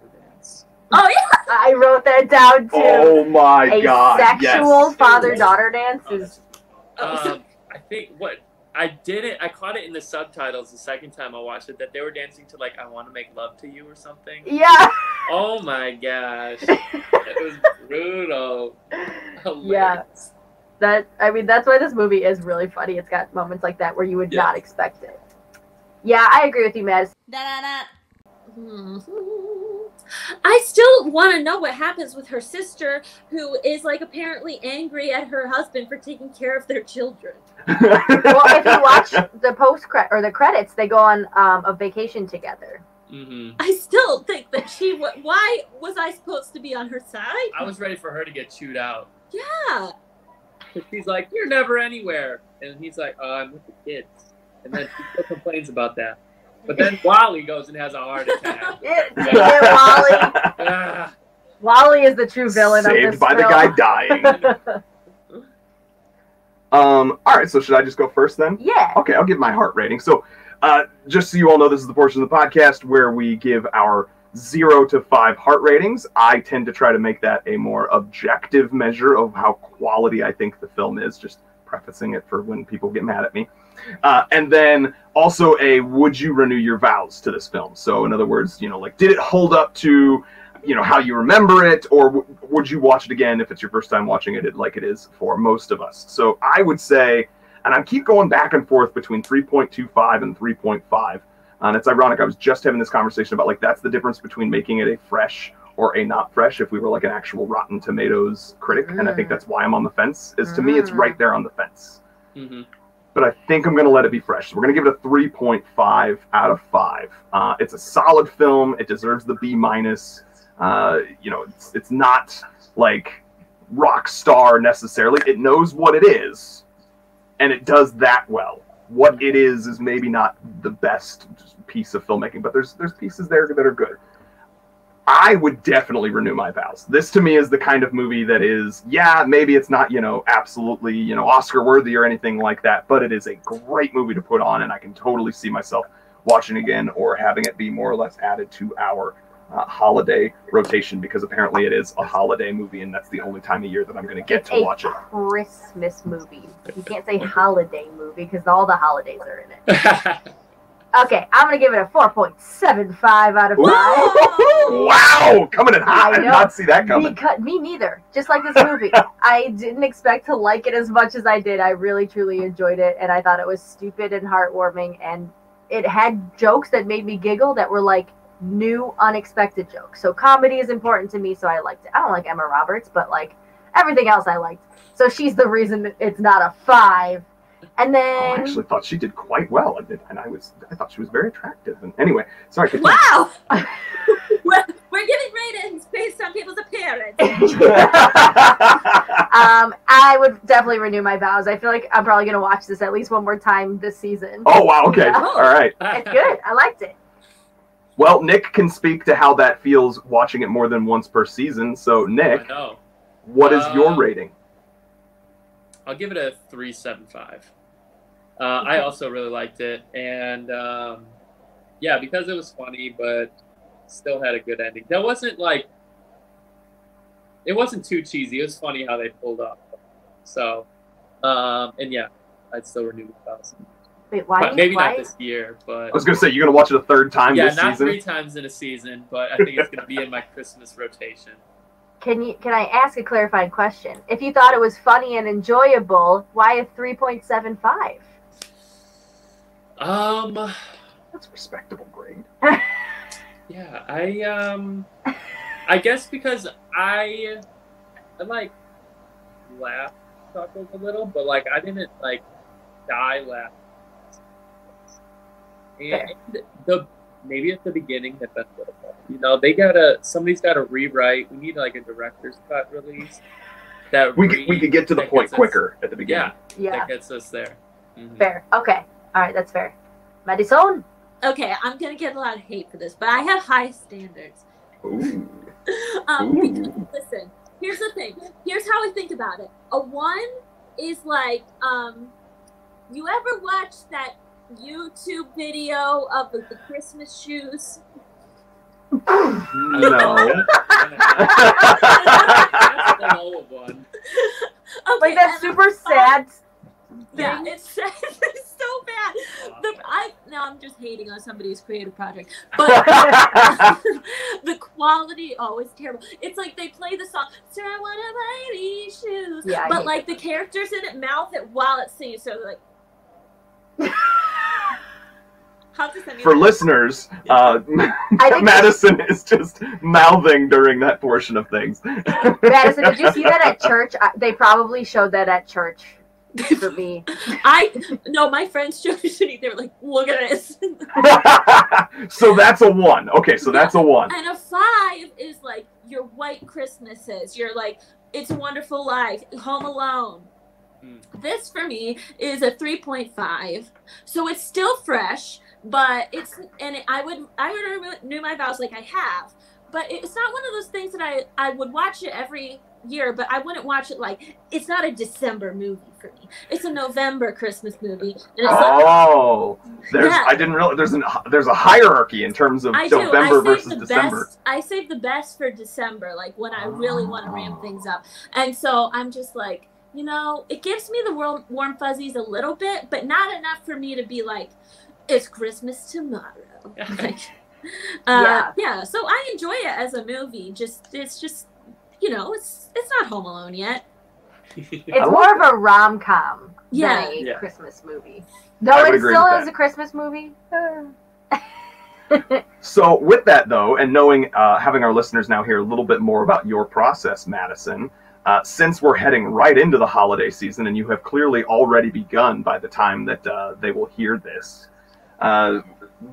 Oh, yeah. I wrote that down too. oh my a god. sexual yes. father-daughter dance is Um, I think what I didn't, I caught it in the subtitles the second time I watched it that they were dancing to like "I Want to Make Love to You" or something. yeah. Oh my gosh, it was brutal. Hilarious. That I mean, that's why this movie is really funny. It's got moments like that where you would Yeah. not expect it. Yeah, I agree with you, Madisson. I still want to know what happens with her sister, who is like apparently angry at her husband for taking care of their children. Well, if you watch the post cre- or the credits, they go on um, a vacation together. hmm I still think that she. wa- Why was I supposed to be on her side? I was ready for her to get chewed out. Yeah. 'Cause She's like, "You're never anywhere," and he's like, "Oh, I'm with the kids," and then she still complains about that. But then Wally goes and has a heart attack. Yeah, yeah, Wally. Ah, Wally is the true villain of Saved this by the guy dying. Um, all right, so should I just go first then? yeah. Okay, I'll give my heart rating. So, uh, just so you all know, this is the portion of the podcast where we give our zero to five heart ratings. I tend to try to make that a more objective measure of how quality I think the film is, just prefacing it for when people get mad at me. Uh, and then also a would you renew your vows to this film? So, in other words, you know, like, did it hold up to you know how you remember it or w- would you watch it again if it's your first time watching it like it is for most of us so i would say and I keep going back and forth between 3.25 and 3.5. And it's ironic. I was just having this conversation about like that's the difference between making it a fresh or a not fresh. If we were like an actual Rotten Tomatoes critic, and I think Mm. that's why I'm on the fence. Is to me, it's Mm. right there on the fence. mhm. But I think I'm going to let it be fresh. So we're going to give it a 3.5 out of five. Uh, it's a solid film. It deserves the B minus. Uh, you know, it's it's not like rock star necessarily. It knows what it is, and it does that well. What it is is maybe not the best piece of filmmaking, but there's there's pieces there that are good. I would definitely renew my vows. This to me is the kind of movie that is, yeah, maybe it's not, you know, absolutely, you know, Oscar worthy or anything like that, but it is a great movie to put on, and I can totally see myself watching again or having it be more or less added to our uh, holiday rotation because apparently it is a holiday movie, and that's the only time of year that I'm going to get to watch it. Christmas movie. You can't say holiday movie because all the holidays are in it. Okay, I'm gonna give it a 4.75 out of 5. Ooh, wow, coming in hot. I, I did not see that coming. Because, me neither. Just like this movie. I didn't expect to like it as much as I did. I really, truly enjoyed it, and I thought it was stupid and heartwarming, and it had jokes that made me giggle that were like new, unexpected jokes. So comedy is important to me, so I liked it. I don't like Emma Roberts, but like everything else I liked. So she's the reason it's not a five. And Oh, I actually thought she did quite well, and and I was I thought she was very attractive. And anyway, sorry. Wow! we're, we're giving ratings based on people's appearance. um, I would definitely renew my vows. I feel like I'm probably gonna watch this at least one more time this season. oh wow. Okay. Yeah. All right. It's good. I liked it. Well, Nick can speak to how that feels watching it more than once per season. So, Nick, know. what is your Uh, rating? I'll give it a three seven five. Uh, I also really liked it, and um, yeah, because it was funny, but still had a good ending. That wasn't like it wasn't too cheesy. It was funny how they pulled off. So, um, and yeah, I'd still renew the thousand. Wait, why? But maybe why? not this year, but I was gonna say you're gonna watch it a third time yeah, this not season. three times in a season. But I think it's gonna be in my Christmas rotation. Can you? Can I ask a clarifying question? If you thought it was funny and enjoyable, why a three point seven five? Um, That's a respectable grade. Yeah, I um, I guess because I, I like laugh, chuckled a little, but like I didn't like die laughing. And the maybe at the beginning that that's what it was. You know, they gotta somebody's gotta rewrite. We need like a director's cut release. That We could, we could get to the point gets us- quicker at the beginning. Yeah, Yeah, that gets us there. Mhm. fair. Okay, all right, that's fair. Madisson. okay, I'm gonna get a lot of hate for this, but I have high standards. Ooh. um, Ooh. because, listen, here's the thing. Here's how I think about it. A one is like, um, you ever watch that YouTube video of the, the Christmas shoes? No. That's the low one. Okay, Like that and super sad. Yeah, thing. it's, it's so bad. The, I now I'm just hating on somebody's creative project, but the quality oh it's terrible. It's like they play the song, "Sir, I want to buy these shoes," Yeah, but hate like the characters in it mouth it while it's singing, so like. How does that mean? For listeners, uh, I think Madisson is just mouthing during that portion of things. Madisson, did you see that at church? I, they probably showed that at church for me. I no, my friends showed it to me. They were like, "Look at this," so that's a one. Okay, so that's a one. and a five is like your white Christmases. You're like, "It's a Wonderful Life," Home Alone. Mm. This for me is a 3.5. So it's still fresh, but it's and it, I would I would renew my vows like I have, but it's not one of those things that I I would watch it every year, but I wouldn't watch it like it's not a December movie for me. It's a November Christmas movie, and it's like Oh, there's Yeah. I didn't realize there's an there's a hierarchy in terms of I. November I save versus the December. best. I save the best for December, like when I really want to ramp things up. And so I'm just like, you know, it gives me the warm, warm fuzzies a little bit, but not enough for me to be like, it's Christmas tomorrow. Like, uh, Yeah. yeah. So I enjoy it as a movie. Just it's just, you know, it's it's not Home Alone yet. It's more of a rom com Yeah. than a Yeah. Christmas movie. I Though it still is a Christmas movie. So with that though, and knowing uh, having our listeners now hear a little bit more about your process, Madisson, uh, since we're heading right into the holiday season, and you have clearly already begun by the time that uh, they will hear this, uh,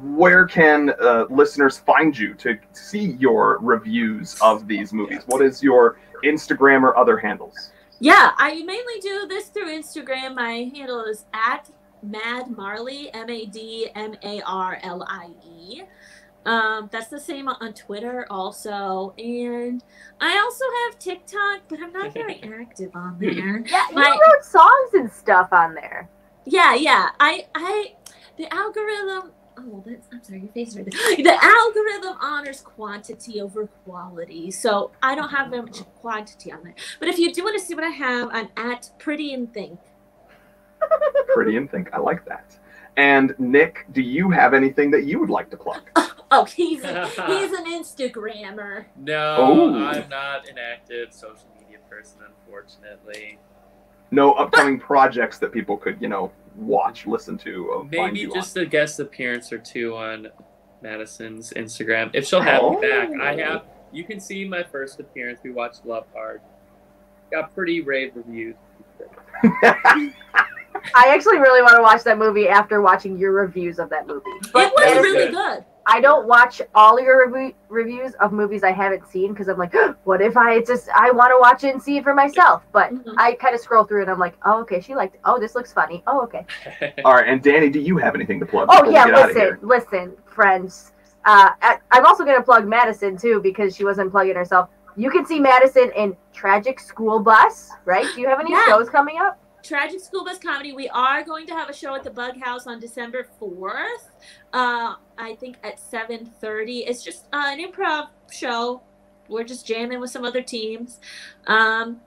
where can uh, listeners find you to see your reviews of these movies? What is your Instagram or other handles? Yeah, I mainly do this through Instagram. My handle is at Mad Marley, M A D M A R L I E. Um, that's the same on Twitter also, and I also have TikTok, but I'm not very active on there. Yeah, you My- wrote songs and stuff on there. Yeah, yeah. I, I, the algorithm. Oh, that's, I'm sorry, your face is right there. The algorithm honors quantity over quality, so I don't have very much quantity on there. But if you do want to see what I have, I'm at Pretty and Think. Pretty and think I like that. And Nick, do you have anything that you would like to plug? Oh, he's a, he's an Instagrammer. No, Oh. I'm not an active social media person, unfortunately. No upcoming projects that people could, you know, watch, listen to, uh, Maybe you just a guest appearance or two on Madisson's Instagram. If she'll have me back, I have. You can see my first appearance. We watched Love Hard. Got pretty rave reviews. I actually really want to watch that movie after watching your reviews of that movie. it But was was really good. good. I don't watch all your revu- reviews of movies I haven't seen because I'm like, what if I just I want to watch it and see it for myself? But Mhm. I kind of scroll through and I'm like, oh okay, she liked. It. Oh, this looks funny. Oh okay. All right, and Dani, do you have anything to plug? Oh before we yeah, get listen, listen, friends. Uh, I, I'm also gonna plug Madisson too because she wasn't plugging herself. You can see Madisson in Tragic School Bus, right? Do you have any Yeah. shows coming up? Tragic School Bus Comedy. We are going to have a show at the Bug House on December fourth. Uh, I think at seven thirty. It's just uh, an improv show. We're just jamming with some other teams. Um,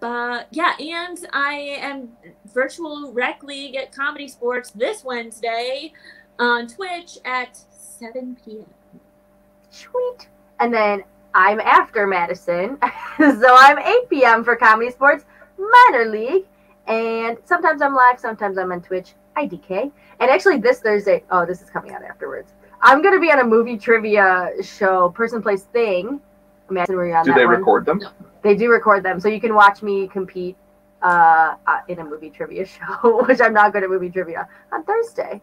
but yeah, and I am virtual rec league at ComedySportz this Wednesday on Twitch at seven p.m. Sweet. And then I'm after Madisson, so I'm 8 p.m. for ComedySportz Minor League, and sometimes I'm live, sometimes I'm on Twitch. IDK. And actually, this Thursday, oh, this is coming out afterwards. I'm gonna be on a movie trivia show, Person Place Thing. Imagine were you on Do that they one? record them? They do record them, so you can watch me compete uh, uh, in a movie trivia show, which I'm not good at movie trivia on Thursday.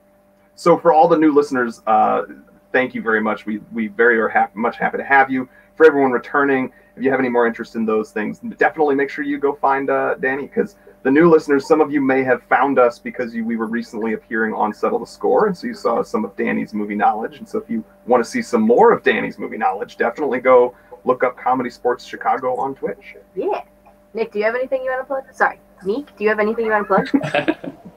So for all the new listeners, uh, thank you very much. We we very are happy, much happy to have you. For everyone returning, if you have any more interest in those things, definitely make sure you go find uh, Dani because the new listeners, some of you may have found us because you, we were recently appearing on Settle the Score, and so you saw some of Dani's movie knowledge. And so if you want to see some more of Dani's movie knowledge, definitely go look up ComedySportz Chicago on Twitch. Yeah. Nick, do you have anything you want to plug? Sorry, Nick, do you have anything you want to plug?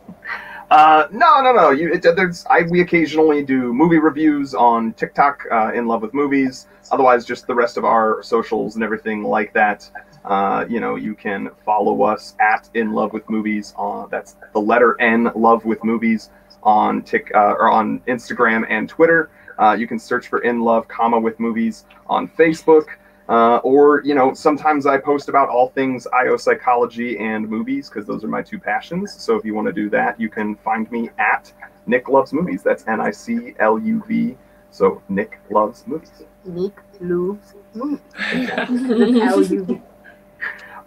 Uh, no, no, no. You, it, there's, I, we occasionally do movie reviews on TikTok, uh, in love with movies. Otherwise, just the rest of our socials and everything like that. Uh, you know, you can follow us at in love with movies. On that's the letter N, love with movies on Tik uh, or on Instagram and Twitter. Uh, you can search for in love, comma with movies on Facebook. Uh, or you know, sometimes I post about all things IO psychology and movies because those are my two passions. So if you want to do that, you can find me at Nick Loves Movies. That's N I C L U V. So Nick Loves Movies. Nick loves movies. L-U-V.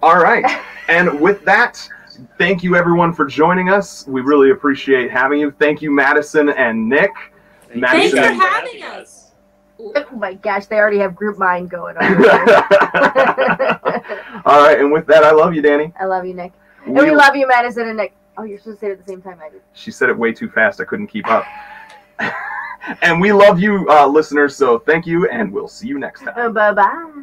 All right, and with that, thank you everyone for joining us. We really appreciate having you. Thank you, Madisson and Nick. Thank Thanks you for having us. Oh my gosh, they already have group mind going on. All right, and with that, I love you, Dani. I love you, Nick. And We- we love you, Madisson and Nick. Oh, you're supposed to say it at the same time I did. She said it way too fast. I couldn't keep up. and we love you, uh, listeners. So thank you, and we'll see you next time. Uh, bye bye.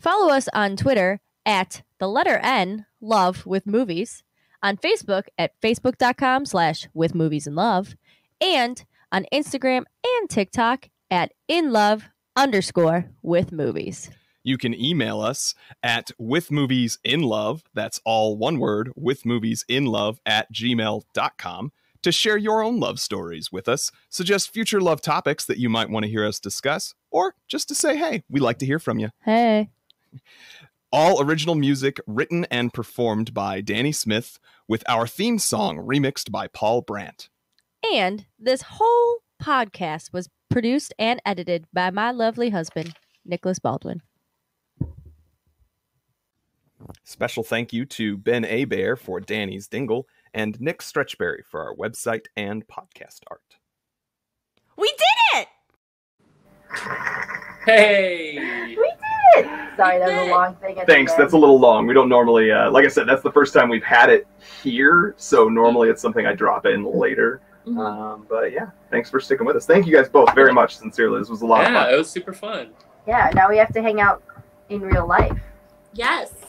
Follow us on Twitter at the letter N Love with Movies, on Facebook at facebook.com slash with movies and love, and on Instagram and TikTok at in love underscore with movies. You can email us at with movies in love. that's all one word, with movies in love at gmail.com to share your own love stories with us, suggest future love topics that you might want to hear us discuss, or just to say, hey, we like to hear from you. Hey. All original music written and performed by Dani Smith, with our theme song remixed by Paul Brandt. And this whole podcast was produced and edited by my lovely husband, Nicholas Baldwin. Special thank you to Ben Abear for Dani's Dingle and Nick Stretchberry for our website and podcast art. We did it! Hey. We did it! Sorry, that was a long thing. at Thanks. That's a little long. We don't normally, uh, like I said, that's the first time we've had it here. So normally it's something I drop in later. Mhm. Um, but yeah, thanks for sticking with us. Thank you guys both very much. Sincerely, this was a lot of Yeah, it was super fun. Yeah, now we have to hang out in real life. Yes.